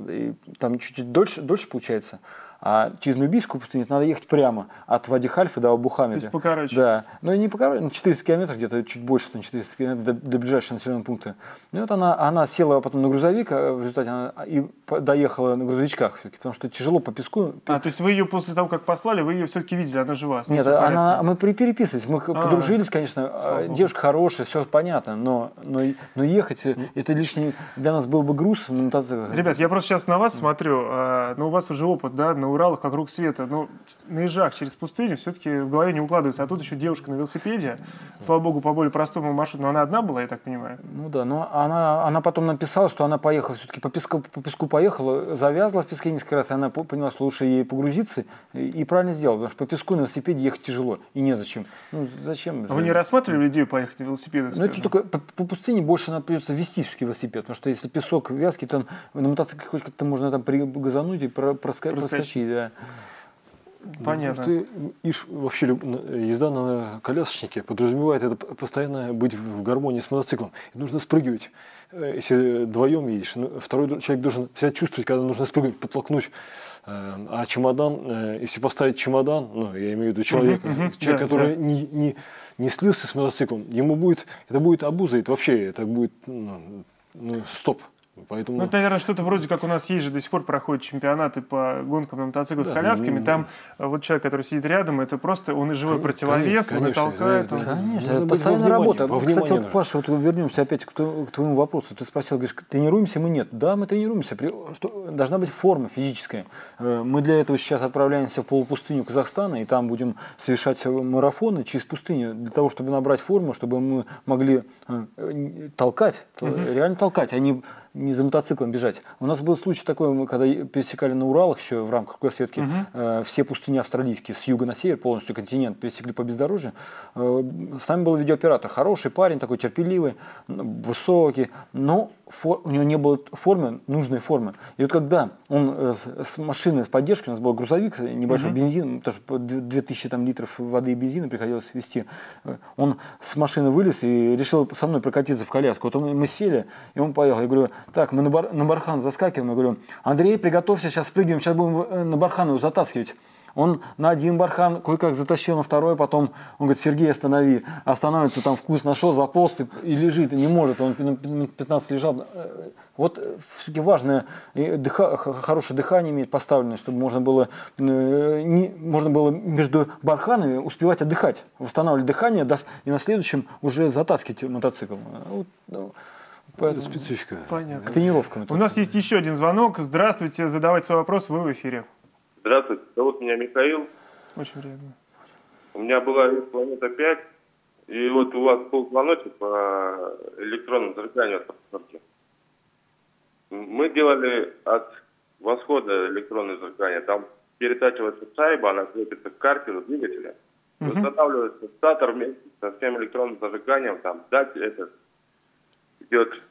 и там чуть-чуть дольше, дольше получается. А через Нубийскую пустыню надо ехать прямо от Вади Хальфы до Абу-Хамеда. То есть покороче. Да. Но и не покороче, ну, 400 километров где-то, чуть больше, чем 400 километров до, до ближайшего населенного пункта. Ну, вот она, она села потом на грузовик, а в результате она и доехала на грузовичках все-таки, потому что тяжело по песку. А, то есть вы ее после того, как послали, вы ее все-таки видели, она жива? Нет, она, мы переписывались, мы А, подружились, конечно, слава а, богу. девушка хорошая, все понятно, но, но, но ехать, э, это лишний для нас был бы груз на мотоциклах. Ребят, я просто сейчас на вас смотрю, а, ну у вас уже опыт, да, на Уралах вокруг света, ну наезжах через пустыню все-таки в голове не укладывается, а тут еще девушка на велосипеде, слава богу, по более простому маршруту, но она одна была, я так понимаю? Ну да, но она, она потом написала, что она поехала, все-таки по песку, по песку поехала, завязла в песке несколько раз, и она по- поняла, что лучше ей погрузиться, и, правильно сделала, потому что по песку на велосипеде ехать тяжело, и незачем. Ну зачем? А вы не рассматривали идею поехать на велосипеде? Ну, это только по, по пустыне больше нам придется вести все-таки велосипед, потому что если песок вязкий, то он- на мотоцикле хоть как-то можно там пригазануть и Проскочить. Да. Понятно. Ты, ишь, вообще езда на колясочнике подразумевает это постоянно быть в гармонии с мотоциклом. И нужно спрыгивать. Э, Если вдвоем едешь, ну, второй человек должен себя чувствовать, когда нужно спрыгнуть, подтолкнуть. Э, А чемодан, э, если поставить чемодан, ну, я имею в виду человека, мгм, человек, да, который да. Не, не, не слился с мотоциклом, ему будет, это будет обуза, это вообще, это будет, ну, ну, стоп. Поэтому... Ну, это, наверное, что-то вроде как у нас есть же до сих пор проходят чемпионаты по гонкам на мотоциклах с Да, колясками. ну, Там э, вот человек, который сидит рядом, это просто он и живой Кон- противовес, конечно, он и толкает. да, он- да. Конечно, это постоянная работа. во Кстати, вот. Паша, вот вернемся опять к, к твоему вопросу. Ты спросил, говоришь, тренируемся мы? Нет. Да, мы тренируемся. При- Что, должна быть форма физическая. Э, Мы для этого сейчас отправляемся в полупустыню Казахстана, и там будем совершать марафоны через пустыню, для того, чтобы набрать форму, чтобы мы могли э, толкать, то- реально толкать, а не, не за мотоциклом бежать. У нас был случай такой, мы когда пересекали на Уралах еще в рамках кругосветки, э, все пустыни австралийские, с юга на север, полностью континент, пересекли по бездорожью. Э, с нами был видеооператор, хороший парень, такой терпеливый, высокий, но фо- у него не было формы, нужной формы. И вот когда он э, с, машины с поддержкой, у нас был грузовик, небольшой бензин, потому что по две- 2000 там, литров воды и бензина приходилось везти, э, он с машины вылез и решил со мной прокатиться в коляску. Вот он, мы сели, и он поехал. Я говорю, так, мы на, бар- на бархан заскакиваем. Я говорю, Андрей, приготовься, сейчас спрыгнем, сейчас будем э, на бархан его затаскивать. Он на один бархан кое-как затащил на второй, потом он говорит, Сергей, останови. Останавливается, там вкус нашел, заполз и, и лежит, и не может. Он минут 15 лежал. Э, Вот все-таки важно э, дыха- хорошее дыхание иметь поставленное, чтобы можно было, э, не- можно было между барханами успевать отдыхать, восстанавливать дыхание и на следующем уже затаскивать мотоцикл. Вот, ну, Это поэтому специфика. Понятно. к тренировкам. У нас есть еще один звонок. Здравствуйте, задавайте свой вопрос, вы в эфире. Здравствуйте, зовут меня Михаил. Очень приятно. У меня была планета 5, и вот у вас полпланете по электронному зажиганию от подсорки. Мы делали от восхода электронное зажигание. Там перетачивается шайба, она крепится к картеру двигателя. И Устанавливается статор вместе со всем электронным зажиганием. Там дать этот идет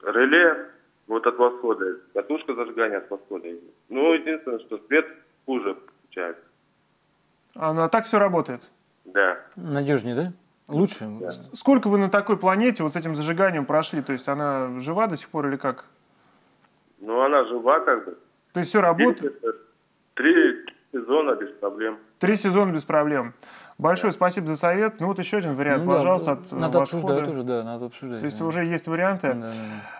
реле вот от восхода, катушка зажигания от восхода. Ну, единственное, что свет хуже получается. А, ну а так все работает? Да. Надежнее, да? Лучше? Сколько вы на такой планете вот с этим зажиганием прошли? То есть она жива до сих пор или как? Ну, она жива как бы. То есть все работает? Три сезона без проблем. Три сезона без проблем. Большое спасибо за совет. Ну вот еще один вариант, Ну да, пожалуйста, от э, надо восхода. обсуждать тоже, да, надо обсуждать. То есть да. уже есть варианты. Да, да, да.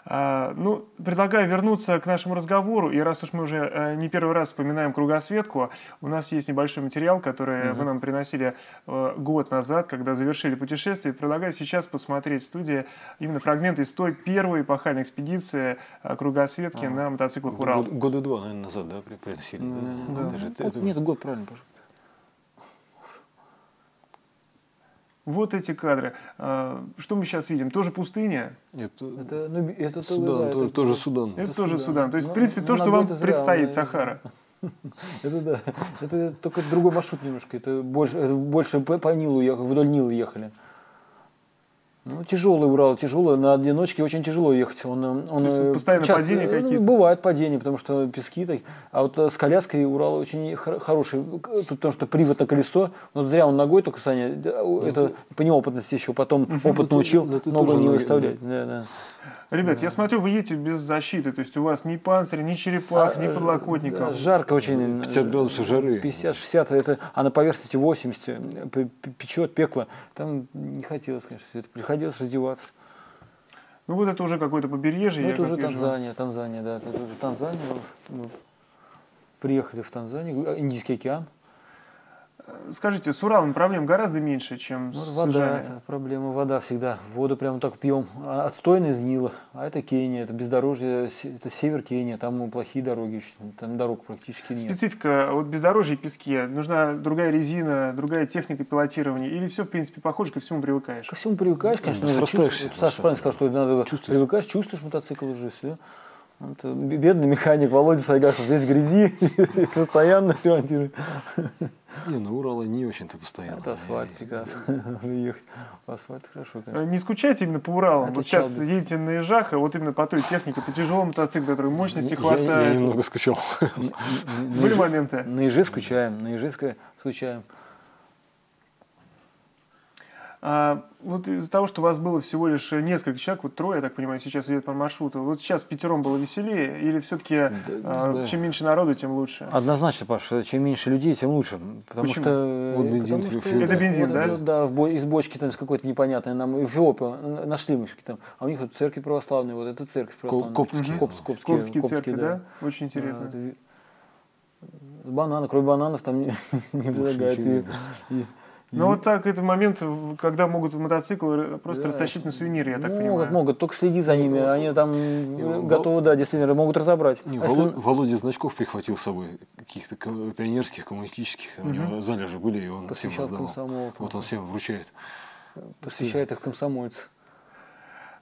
А, ну, предлагаю вернуться к нашему разговору. И раз уж мы уже э, не первый раз вспоминаем кругосветку, у нас есть небольшой материал, который вы нам приносили э, год назад, когда завершили путешествие. Предлагаю сейчас посмотреть в студии именно фрагменты из той первой эпохальной экспедиции э, кругосветки на мотоциклах Урал. Год- Года два, наверное, назад, да, при- приносили. да? Это же- Вот это- Нет, год правильно, пожалуйста. Вот эти кадры. А, что мы сейчас видим? Тоже пустыня? Это, Это, ну, это Судан, да, тоже, это- тоже Судан. Это, Это тоже Судан. Судан. То есть, в Ну, принципе, то, что вам зря, предстоит, да. Сахара. Это да. Это только другой маршрут немножко. Это больше, это больше по, по Нилу ехали, вдоль Нила ехали. Ну, тяжелый Урал, тяжелый. На одиночке очень тяжело ехать. Он, э, он То есть э, постоянно часто- падения э, какие-то? Бывают падения, потому что пески. так. А вот с коляской Урал очень хор- хороший. Тут потому что привод на колесо. Вот зря он ногой только, Саня. д- Это по неопытности еще. Потом опыт Ну, ты- научил ну, ты ногу не выставлять. Да, да. Ребят, я смотрю, вы едете без защиты. То есть у вас ни панциря, ни черепах, ни А, подлокотников. да, жарко очень. 50 градусов жары. 50-60, это, а на поверхности 80, э, п- п- печет, пекло. Там не хотелось, конечно, это. приходилось раздеваться. Ну вот это уже какое-то побережье. Ну, это уже вижу. Танзания, Танзания, да, это уже Танзания. Мы приехали в Танзанию, э, Индийский океан. Скажите, с Уралом проблем гораздо меньше, чем Ну, с вода, это проблема, вода всегда. Воду прямо так пьем. А Отстойно из Нила. А это Кения, это бездорожье, это север Кения, там плохие дороги, там дорог практически нет. Специфика вот бездорожья и песке. Нужна другая резина, другая техника пилотирования. Или все, в принципе, похоже, ко всему привыкаешь? Ко всему привыкаешь, конечно. Ну, срастаешься чувствовать. просто. Саша правильно сказал, что надо Чувствуешь. привыкаешь, чувствуешь мотоцикл уже, все. Вот, э, бедный механик Володя Сайгахов весь грязи, постоянно ремонтирует. Не, на Урала не очень-то постоянно. Это асфальт прекрасно. Ехать. Асфальт хорошо, конечно. Э, Не скучайте именно по Уралам. Вот сейчас едете на Ижах, а вот именно по той технике, по тяжелому мотоциклу, который мощности хватает. Я немного скучал. Были моменты? На Ижи скучаем, на ска- скучаем. А, вот из-за того, что у вас было всего лишь несколько человек, вот трое, я так понимаю, сейчас идет по маршруту, вот сейчас пятером было веселее, или все-таки не знаю. чем меньше народу, тем лучше? Однозначно, Паша, чем меньше людей, тем лучше. Потому Почему? что... Вот бензин, потому что. Это бензин, да? Да, в бо- из бочки там с какой-то непонятной нам Эфиопия нашли мы там, а у них вот церкви православные, вот это церковь православная. коптские. Коп- коптские, Коптские церкви, да? Очень интересно. Да, это- Бананы, кроме бананов там не, не предлагают. Ну вот так, это момент, когда могут мотоциклы просто Да, растащить на сувениры, я так могут, понимаю. могут, только следи за ними, они там э, готовы, да, действительно, могут разобрать. Не, А если- Воло- Володя Значков прихватил с собой каких-то пионерских, коммунистических. У него залежи были, и он всем Посвящал раздавал. комсомол. Вот он всем вручает. посвящает их комсомольцам.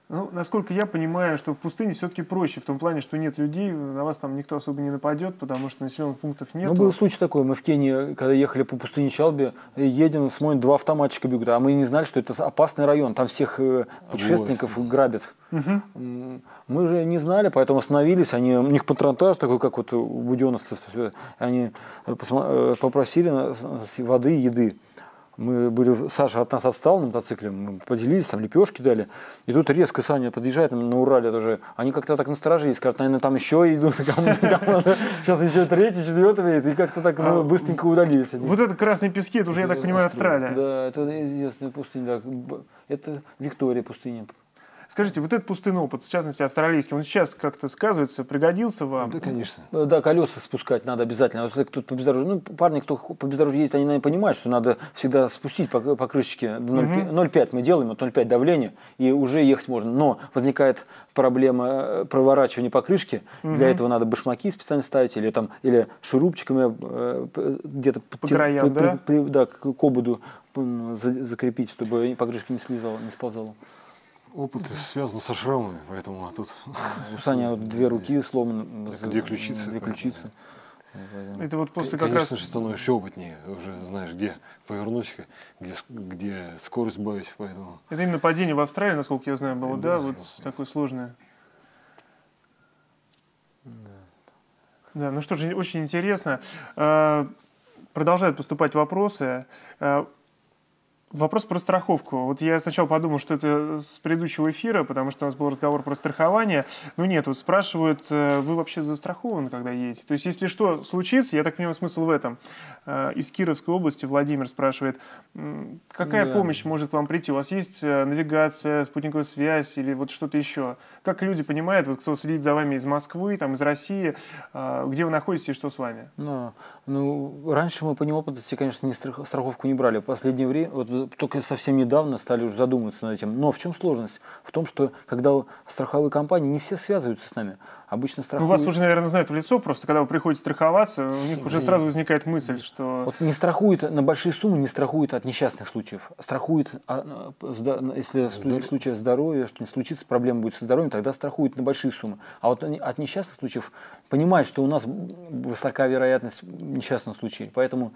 Ну, насколько я понимаю, что в пустыне все-таки проще, в том плане, что нет людей, на вас там никто особо не нападет, потому что населенных пунктов нет. Ну, был случай такой, мы в Кении, когда ехали по пустыне Чалби, едем, смотрим, два автоматчика бегут, а мы не знали, что это опасный район, там всех э, путешественников грабят. М, Мы же не знали, поэтому остановились, они, у них патронтаж такой, как вот у буденовцев, они э, посма- э, попросили воды и еды. Мы были, Саша от нас отстал на мотоцикле, мы поделились, там лепешки дали. И тут резко Саня подъезжает на Урале тоже. Они как-то так насторожились, скажут, наверное, там еще идут, сейчас еще третий, четвертый едет, и как-то так ну, быстренько удалились. они. Вот это красные пески, это уже, я так понимаю, Австралия. Да, это известная пустыня, Это Виктория пустыня. Скажите, вот этот пустынный опыт, в частности, австралийский, он сейчас как-то сказывается, пригодился вам? Да, конечно. Э, Да, колеса спускать надо обязательно. Вот если кто по бездорожью, ну, парни, кто по бездорожью ездит, они, наверное, понимают, что надо всегда спустить по, по крышечке до 0,5 0,5 мы делаем, вот 0,5 давление, и уже ехать можно. Но возникает проблема э, проворачивания покрышки. Для этого надо башмаки специально ставить, или там, или шурупчиками э, где-то По краям, при- да? при- да, к к ободу закрепить, чтобы покрышка не слезала, не сползала. Опыт связан со шрамами, поэтому а тут У Сани вот две руки сломаны. Так, две ключицы, Две ключицы. Это вот после как конечно раз... же становишься опытнее, уже знаешь, где повернуть, где, где скорость сбавить, поэтому Это именно падение в Австралии, насколько я знаю, было, да, Да, вот да. такое сложное. Да, ну что же, очень интересно. Э, Продолжают поступать вопросы. Вопрос про страховку. Вот я сначала подумал, что это с предыдущего эфира, потому что у нас был разговор про страхование. Но нет, вот спрашивают, э, вы вообще застрахованы, когда едете? То есть, если что случится, я так понимаю, смысл в этом. Э, Из Кировской области Владимир спрашивает, какая Да. помощь может вам прийти? У вас есть э, навигация, спутниковая связь или вот что-то еще? Как люди понимают, вот кто следит за вами из Москвы, там, из России, где вы находитесь и что с вами? Да. Ну, раньше мы по неопытности, конечно, не страх- страховку не брали. В последнее время, вот только совсем недавно стали уже задумываться над этим. Но в чем сложность? В том, что когда страховые компании не все связываются с нами. Обычно Ну, страхуют... вас уже, наверное, знают в лицо, просто когда вы приходите страховаться, у них уже сразу возникает мысль, что... Вот не страхует на большие суммы, не страхует от несчастных случаев. Страхует, а, если в случае здоровья, что не случится, проблема будет со здоровьем, тогда страхует на большие суммы. А вот от несчастных случаев понимает, что у нас высока вероятность несчастных случаев. Поэтому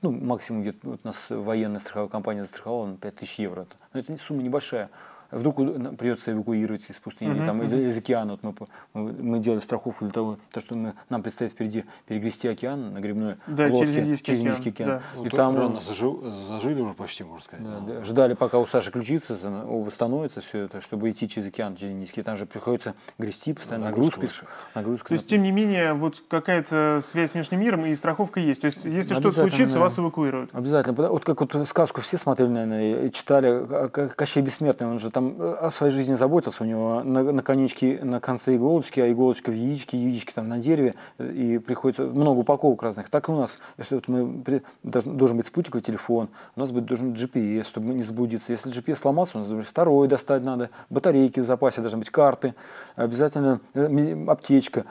ну, максимум где-то вот нас военная страховая компания застраховала на 5000 евро. Но это сумма небольшая. Вдруг придется эвакуировать из пустыни, Мгм, там, из, из океана. Вот мы, мы, мы делали страховку для того, то, что мы, нам предстоит впереди перегрести океан на грибной Да, лодке, через Индийский океан, Индийский океан. да. Ну, И то там рано зажил- зажили уже почти, можно сказать. да, Ну, да, ждали, пока у Саши ключица восстановится все это, чтобы идти через океан, через Индийский. Там же приходится грести постоянно, Нагрузка нагрузка. То есть, тем не менее, вот какая-то связь с внешним миром и страховка есть. То есть, если что-то случится, да. вас эвакуируют. Обязательно. Вот как вот сказку все смотрели, наверное, и читали, Кощей Бессмертный, он же там э, о своей жизни заботился, у него на, на конечке, на конце иголочки, а иголочка в яичке, яички там на дереве, э, и приходится много упаковок разных. Так и у нас. Если вот мы, должен, должен быть спутниковый телефон, у нас будет, должен быть GPS, чтобы не заблудиться. Если GPS сломался, у нас быть второй достать надо, батарейки в запасе, должны быть карты, обязательно э, аптечка.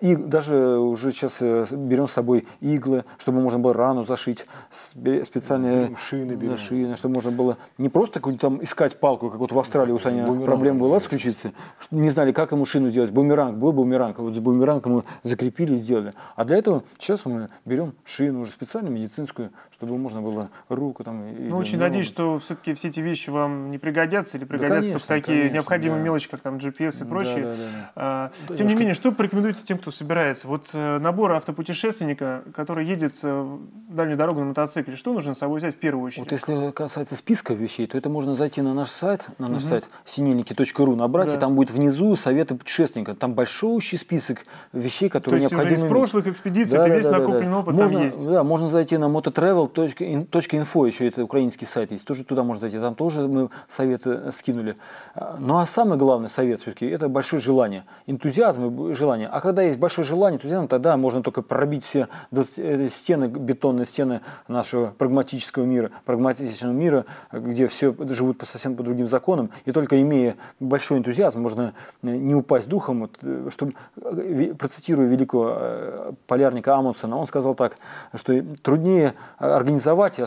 И даже уже сейчас берем с собой иглы, чтобы можно было рану зашить, специальные шины, берем. шины, чтобы можно было не просто какую-то там искать палку, как вот в Австралии у Сани Бумеранг. проблема была с ключицей, не знали, как ему шину сделать. Бумеранг, был бумеранг, вот с бумерангом мы закрепили и сделали. А для этого сейчас мы берем шину уже специальную медицинскую, чтобы можно было руку там. Ну, очень ногу. надеюсь, что все-таки все эти вещи вам не пригодятся или пригодятся конечно, только такие конечно, необходимые да. мелочи, как там GPS и Да, прочее. да, да, да. А, Да, Тем не менее, что порекомендуете тем, кто собирается? Вот э, набор автопутешественника, который едет э, в дальнюю дорогу на мотоцикле, что нужно с собой взять в первую очередь? Вот если касается списка вещей, то это можно зайти на наш сайт, на наш сайт синельники.ру, набрать, Да. и там будет внизу советы путешественника. Там большущий список вещей, То которые есть уже необходимо из прошлых экспедиций это весь накопленный опыт можно, там есть. Да, можно зайти на mototravel.info, еще это украинский сайт есть, тоже туда можно зайти, там тоже мы советы э, скинули. А, Ну а самый главный совет все-таки это большое желание, энтузиазм и желание. А когда есть большое желание, энтузиазм, тогда можно только пробить все 20, э, стены, бетонные стены нашего прагматического мира, прагматичного мира, где все живут по совсем по другим законам, и только имея большой энтузиазм, можно э, не упасть духом, вот, э, чтобы, э, процитирую великого полярника Амундсена, он сказал так, что труднее организовать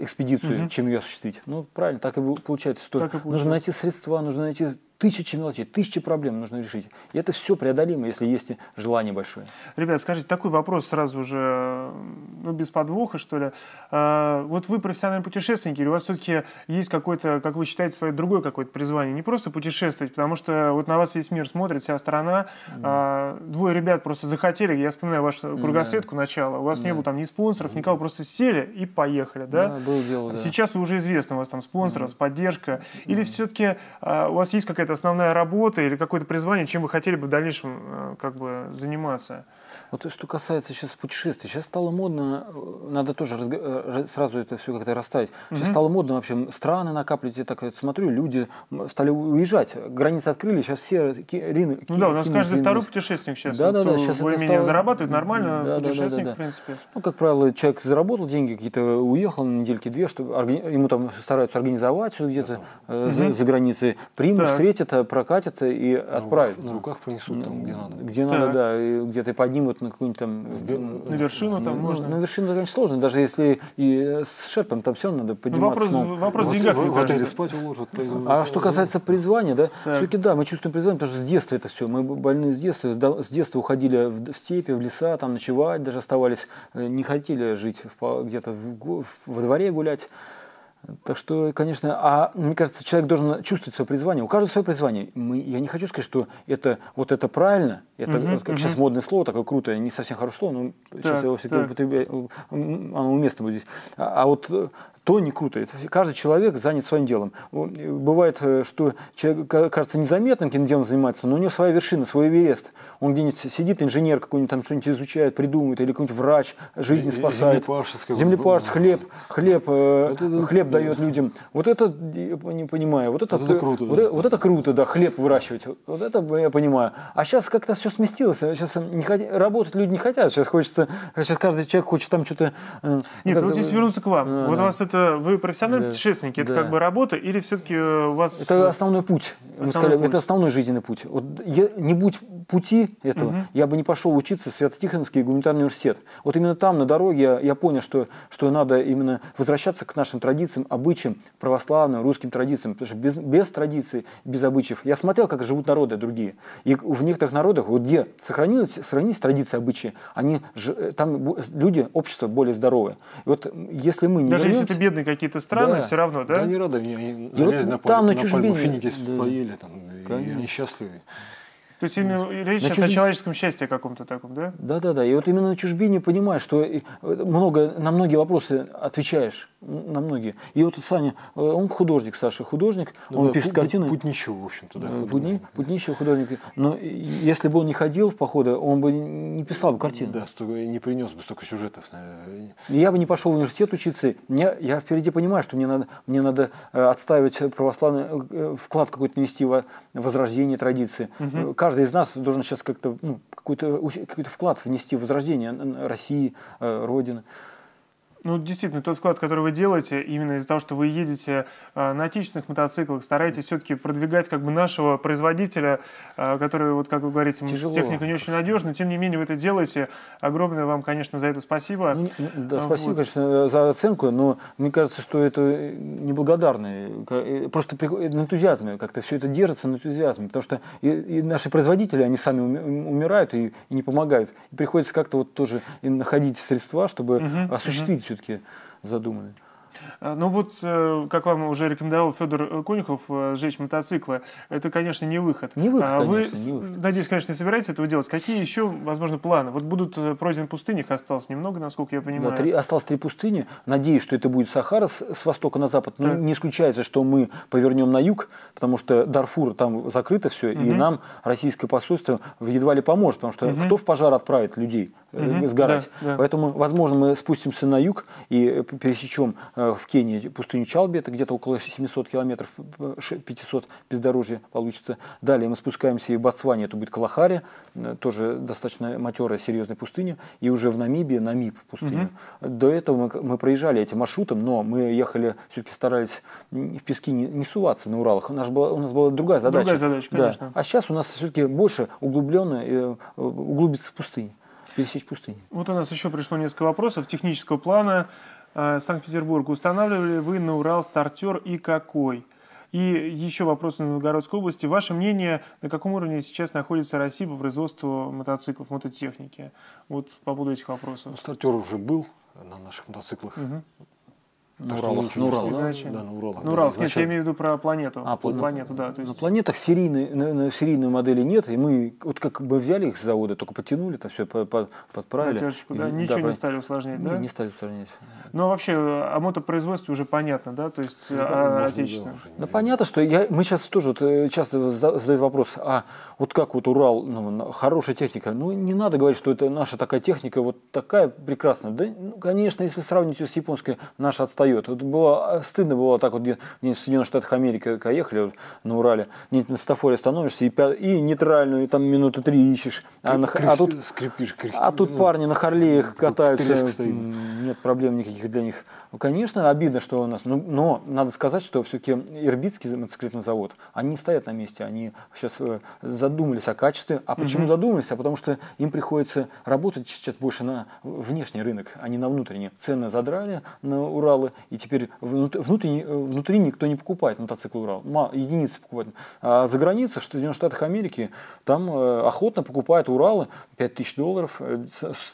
экспедицию, чем ее осуществить. Ну, правильно, так и получается, что Так и нужно получается. найти средства, нужно найти тысячи мелочей, тысячи проблем нужно решить. И это все преодолимо, если есть желание большое. Ребят, скажите, такой вопрос сразу же, ну, без подвоха, что ли. А, вот вы профессиональные путешественники, или у вас все-таки есть какое-то, как вы считаете, свое другое какое-то призвание? Не просто путешествовать, потому что вот на вас весь мир смотрит, вся страна. А, двое ребят просто захотели, я вспоминаю вашу кругосветку начала, у вас не было там ни спонсоров, никого, просто сели и поехали, да? Да, было дело, да. Сейчас вы уже известны, у вас там спонсор, у вас поддержка. Или все-таки у вас есть какая-то основная работа или какое-то призвание, чем вы хотели бы в дальнейшем э, как бы заниматься? Вот что касается сейчас путешествий, сейчас стало модно, э, надо тоже разго- э, раз- сразу это все как-то расставить. Сейчас стало модно вообще страны накапливать. Я так вот смотрю, люди стали уезжать, границы открыли, сейчас все ки- рину- Ну да, у нас каждый второй путешественник сейчас. Да, вот, да, да, кто сейчас это более-менее стало- зарабатывает нормально, Да, да, да, путешественник, да, да. в принципе. Ну, как правило, человек заработал деньги какие-то, уехал на недельки две, чтобы органи- ему там стараются организовать где-то э, за, за границей, примут, Так. встретят, э, прокатят и отправят. На руках принесут там, где надо. Где Так. надо, да, и где-то и поднимут на какую-нибудь там... На вершину там ну, можно. На вершину, конечно, сложно. Даже если и с шерпом там все равно надо Ну, подниматься. вопрос, самому. вопрос в деньгах, в, отеле кажется. спать уложат. А что касается призвания, да, Так. все-таки да, мы чувствуем призвание, потому что с детства это все. Мы больны с детства, с детства уходили в, степи, в леса, там ночевать, даже оставались, э, не хотели жить где-то во дворе гулять. Так что, конечно, а мне кажется, человек должен чувствовать свое призвание. У каждого свое призвание. Мы, я не хочу сказать, что это вот это правильно. Это Мгм, вот как мгм. сейчас модное слово, такое крутое, не совсем хорошее слово, но сейчас Так, я его все-таки оно уместно будет здесь. А, а вот э, то не круто. Это каждый человек занят своим делом. Э, Бывает, э, что человек ка- кажется незаметным каким делом занимается, но у него своя вершина, свой Эверест. Он где-нибудь сидит, инженер какой-нибудь там что-нибудь изучает, придумывает, или какой-нибудь врач жизни спасает. землепашец хлеб, хлеб, э, Это- хлеб дает людям. Вот это я не понимаю. Вот это, Вот это круто, Вот, да. это- вот это круто, да, хлеб выращивать. Вот это я понимаю. А сейчас как-то все сместилось. Сейчас не хот- работать люди не хотят. Сейчас хочется, сейчас каждый человек хочет там что-то. э, Нет, вот если вернуться к вам, Да, вот да. у вас это, вы профессиональные Да. путешественники, это Да. как бы работа или все-таки у вас... Это основной путь. Мы Основной сказали, путь. Это основной жизненный путь. Вот я- не будь пути этого, Мгм. я бы не пошел учиться в Свято-Тихоновский гуманитарный университет. Вот именно там, на дороге, я, я понял, что, что надо именно возвращаться к нашим традициям, обычаям, православным, русским традициям. Потому что без, без традиций, без обычаев. Я смотрел, как живут народы другие. И в некоторых народах, вот где сохранились, сохранились традиции, обычаи, они, э, там люди, общество более здоровое. И вот если мы не Даже если вернемся- это бедные какие-то страны, Да. все равно, да? Да, они рады, они, они И вот на, там, на на чужбине, финики да. Поели, там, и Конечно. они счастливы. То есть именно речь На сейчас о чужбине- человеческом счастье каком-то таком, да? Да, да, да. И вот именно на чужбине понимаешь, что и, э, много, на многие вопросы отвечаешь. На многие. И вот Саня, э, он художник, Саша художник, Ну он да, пишет путь- картины. Путь ничего, в общем-то, да. Э, художник. Путни, путнищий художник. Но если бы он не ходил в походы, он бы не писал бы картины. Да, столько, не принес бы столько сюжетов. наверное. И Я бы не пошел в университет учиться. Я, я впереди понимаю, что мне надо, мне надо э, отставить православный э, вклад какой-то нести во возрождение традиции. Э, Каждый из нас должен сейчас как-то ну, какой-то какой-то вклад внести в возрождение э, России, э, Родины. Ну, действительно, тот вклад, который вы делаете, именно из-за того, что вы едете э, на отечественных мотоциклах, стараетесь все-таки продвигать как бы нашего производителя, э, который, вот как вы говорите, Тяжело. техника не очень надежна, но тем не менее вы это делаете. Огромное вам, конечно, за это спасибо. Ну, да, А, спасибо, вот. конечно, за оценку, но мне кажется, что это э, неблагодарные. Ка- э, Просто на энтузиазме как-то все это держится на энтузиазме, потому что и, и наши производители, они сами уми- умирают и, и не помогают. И приходится как-то вот тоже находить средства, чтобы Мгм, осуществить все-таки задуманное. А, Ну вот, э, как вам уже рекомендовал Федор Конюхов, э, сжечь мотоциклы, это, конечно, не выход. Не выход, А Вы, конечно, не выход. надеюсь, конечно, не собираетесь этого делать. Какие еще, возможно, планы? Вот будут э, пройдены пустыни, их осталось немного, насколько я Да, понимаю. три- осталось три пустыни. Надеюсь, что это будет Сахара с, с востока на запад. Так. не исключается, что мы повернем на юг, потому что Дарфур там закрыто все, и Мгм. нам российское посольство едва ли поможет, потому что Мгм. кто в пожар отправит людей Мгм. сгорать. Да, да. Поэтому, возможно, мы спустимся на юг и э, пересечем э, в Кении пустыню Чалби, это где-то около 700 километров, э, ше- 500 бездорожья получится. Далее мы спускаемся и в Ботсване, это будет Калахари, тоже достаточно матерая, серьезная пустыня, и уже в Намибии, Намиб пустыня. До этого мы, мы проезжали этим маршрутом, но мы ехали, все-таки старались в пески не, не суваться на Уралах. У нас была, у нас была другая задача. Другая задача, Да. конечно. А сейчас у нас все-таки больше углубленно э, углубиться в пустыню, пересечь пустыню. Вот у нас еще пришло несколько вопросов технического плана. Э, Санкт-Петербург. Устанавливали вы на Урал стартер и какой? И еще вопрос из Новгородской области. Ваше мнение, на каком уровне сейчас находится Россия по производству мотоциклов, мототехники? Вот по поводу этих вопросов. Ну, стартер уже был на наших мотоциклах. Мгм. На что Уралах, на не Уралах. Изначально. Да, на Уралах. Ну, да, Урал, нет, я имею в виду про планету. А, на- планету, да. То На есть... планетах серийной, на, на серийной модели нет, и мы вот как бы взяли их с завода, только подтянули, там все подправили. Натяжечку, да? И- Ничего не правильно. стали усложнять, Не, да? не стали устранять. Но вообще о мотопроизводстве уже понятно, да? То есть Ну, э, да, да, отечественном. не- Ну, понятно, что я, мы сейчас тоже вот, э, часто зада- задают вопрос, а вот как вот Урал, ну, на- хорошая техника, ну, не надо говорить, что это наша такая техника, вот такая прекрасная. Да, ну, конечно, если сравнить ее с японской, наша отстает. Вот было, э, стыдно было так вот, где в Соединенных Штатах Америки, когда ехали вот на Урале, на стафоре становишься и, и нейтральную, и там минуты три ищешь. А, на а тут скрипишь, кряхтишь. А тут Ну, парни на Харлеях катаются, стоит. м, нет проблем никаких для них. Ну, конечно, обидно, что у нас, ну, но надо сказать, что все-таки Ирбитский мотоциклетный завод, они не стоят на месте, они сейчас э, задумались о качестве. А почему задумались? А потому что им приходится работать сейчас больше на внешний рынок, а не на внутренний. Цены задрали на Уралы, и теперь внут- внутренний, э, внутри никто не покупает мотоцикл Урал. Единицы покупают. А за границей, в Соединенных Штатах Америки, там э, охотно покупают Уралы 5000 долларов. э,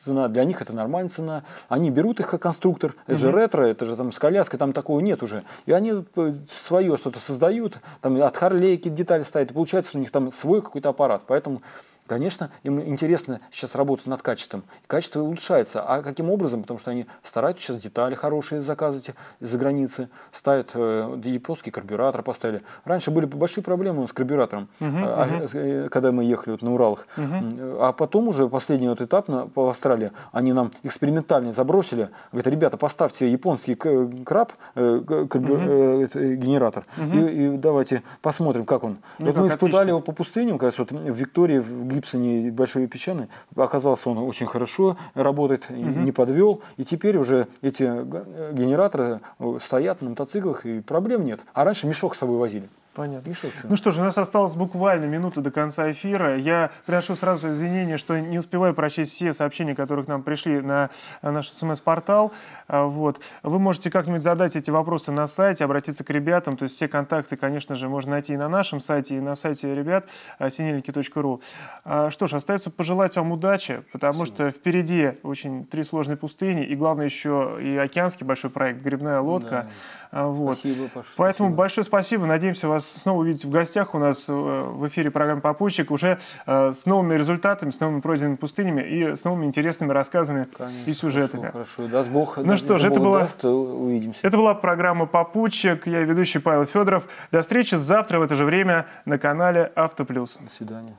Цена для них это нормальная цена. Они берут их как конструктор. Это же ретро, это же там с коляской, там такого нет уже. И они свое что-то создают, там от Харлей какие-то детали ставят. И получается у них там свой какой-то аппарат. Поэтому Конечно, им интересно сейчас работать над качеством. Качество улучшается. А каким образом? Потому что они стараются сейчас детали хорошие заказывать из-за границы, ставят э, японский карбюратор поставили. Раньше были большие проблемы с карбюратором, Мгм, а, э, когда мы ехали вот на Уралах. Мгм. А потом уже последний вот этап на, по Австралии, они нам экспериментально забросили. Говорят, ребята, поставьте японский краб, э, карбю- это, э, генератор, Мгм. и, и давайте посмотрим, как он. Ну вот как, мы испытали отлично. его по пустыням, как раз вот в Виктории, в Гибсоне Большой Песчаной. Оказалось, он очень хорошо работает, Мгм. не подвел. И теперь уже эти г- генераторы э, стоят на мотоциклах, и проблем нет. А раньше мешок с собой возили. Понятно. Ну что ж, у нас осталось буквально минута до конца эфира. Я приношу сразу извинения, что не успеваю прочесть все сообщения, которые к нам пришли на наш смс-портал. А, Вот. Вы можете как-нибудь задать эти вопросы на сайте, обратиться к ребятам. То есть все контакты, конечно же, можно найти и на нашем сайте, и на сайте ребят а, синельники.ру. А, Что ж, остается пожелать вам удачи, потому что впереди очень три сложные пустыни, и главное еще и океанский большой проект «Грибная лодка». А, Вот. Спасибо, Паша. Поэтому спасибо. большое спасибо. Надеемся вас снова увидеть в гостях у нас э, в эфире программы «Попутчик» уже э, с новыми результатами, с новыми пройденными пустынями и с новыми интересными рассказами Конечно, и сюжетами. Хорошо, хорошо. Даст Бог. Ну что ж, если это была- даст, увидимся. Это была программа «Попутчик». Я ведущий Павел Федоров. До встречи завтра в это же время на канале «Автоплюс». До свидания.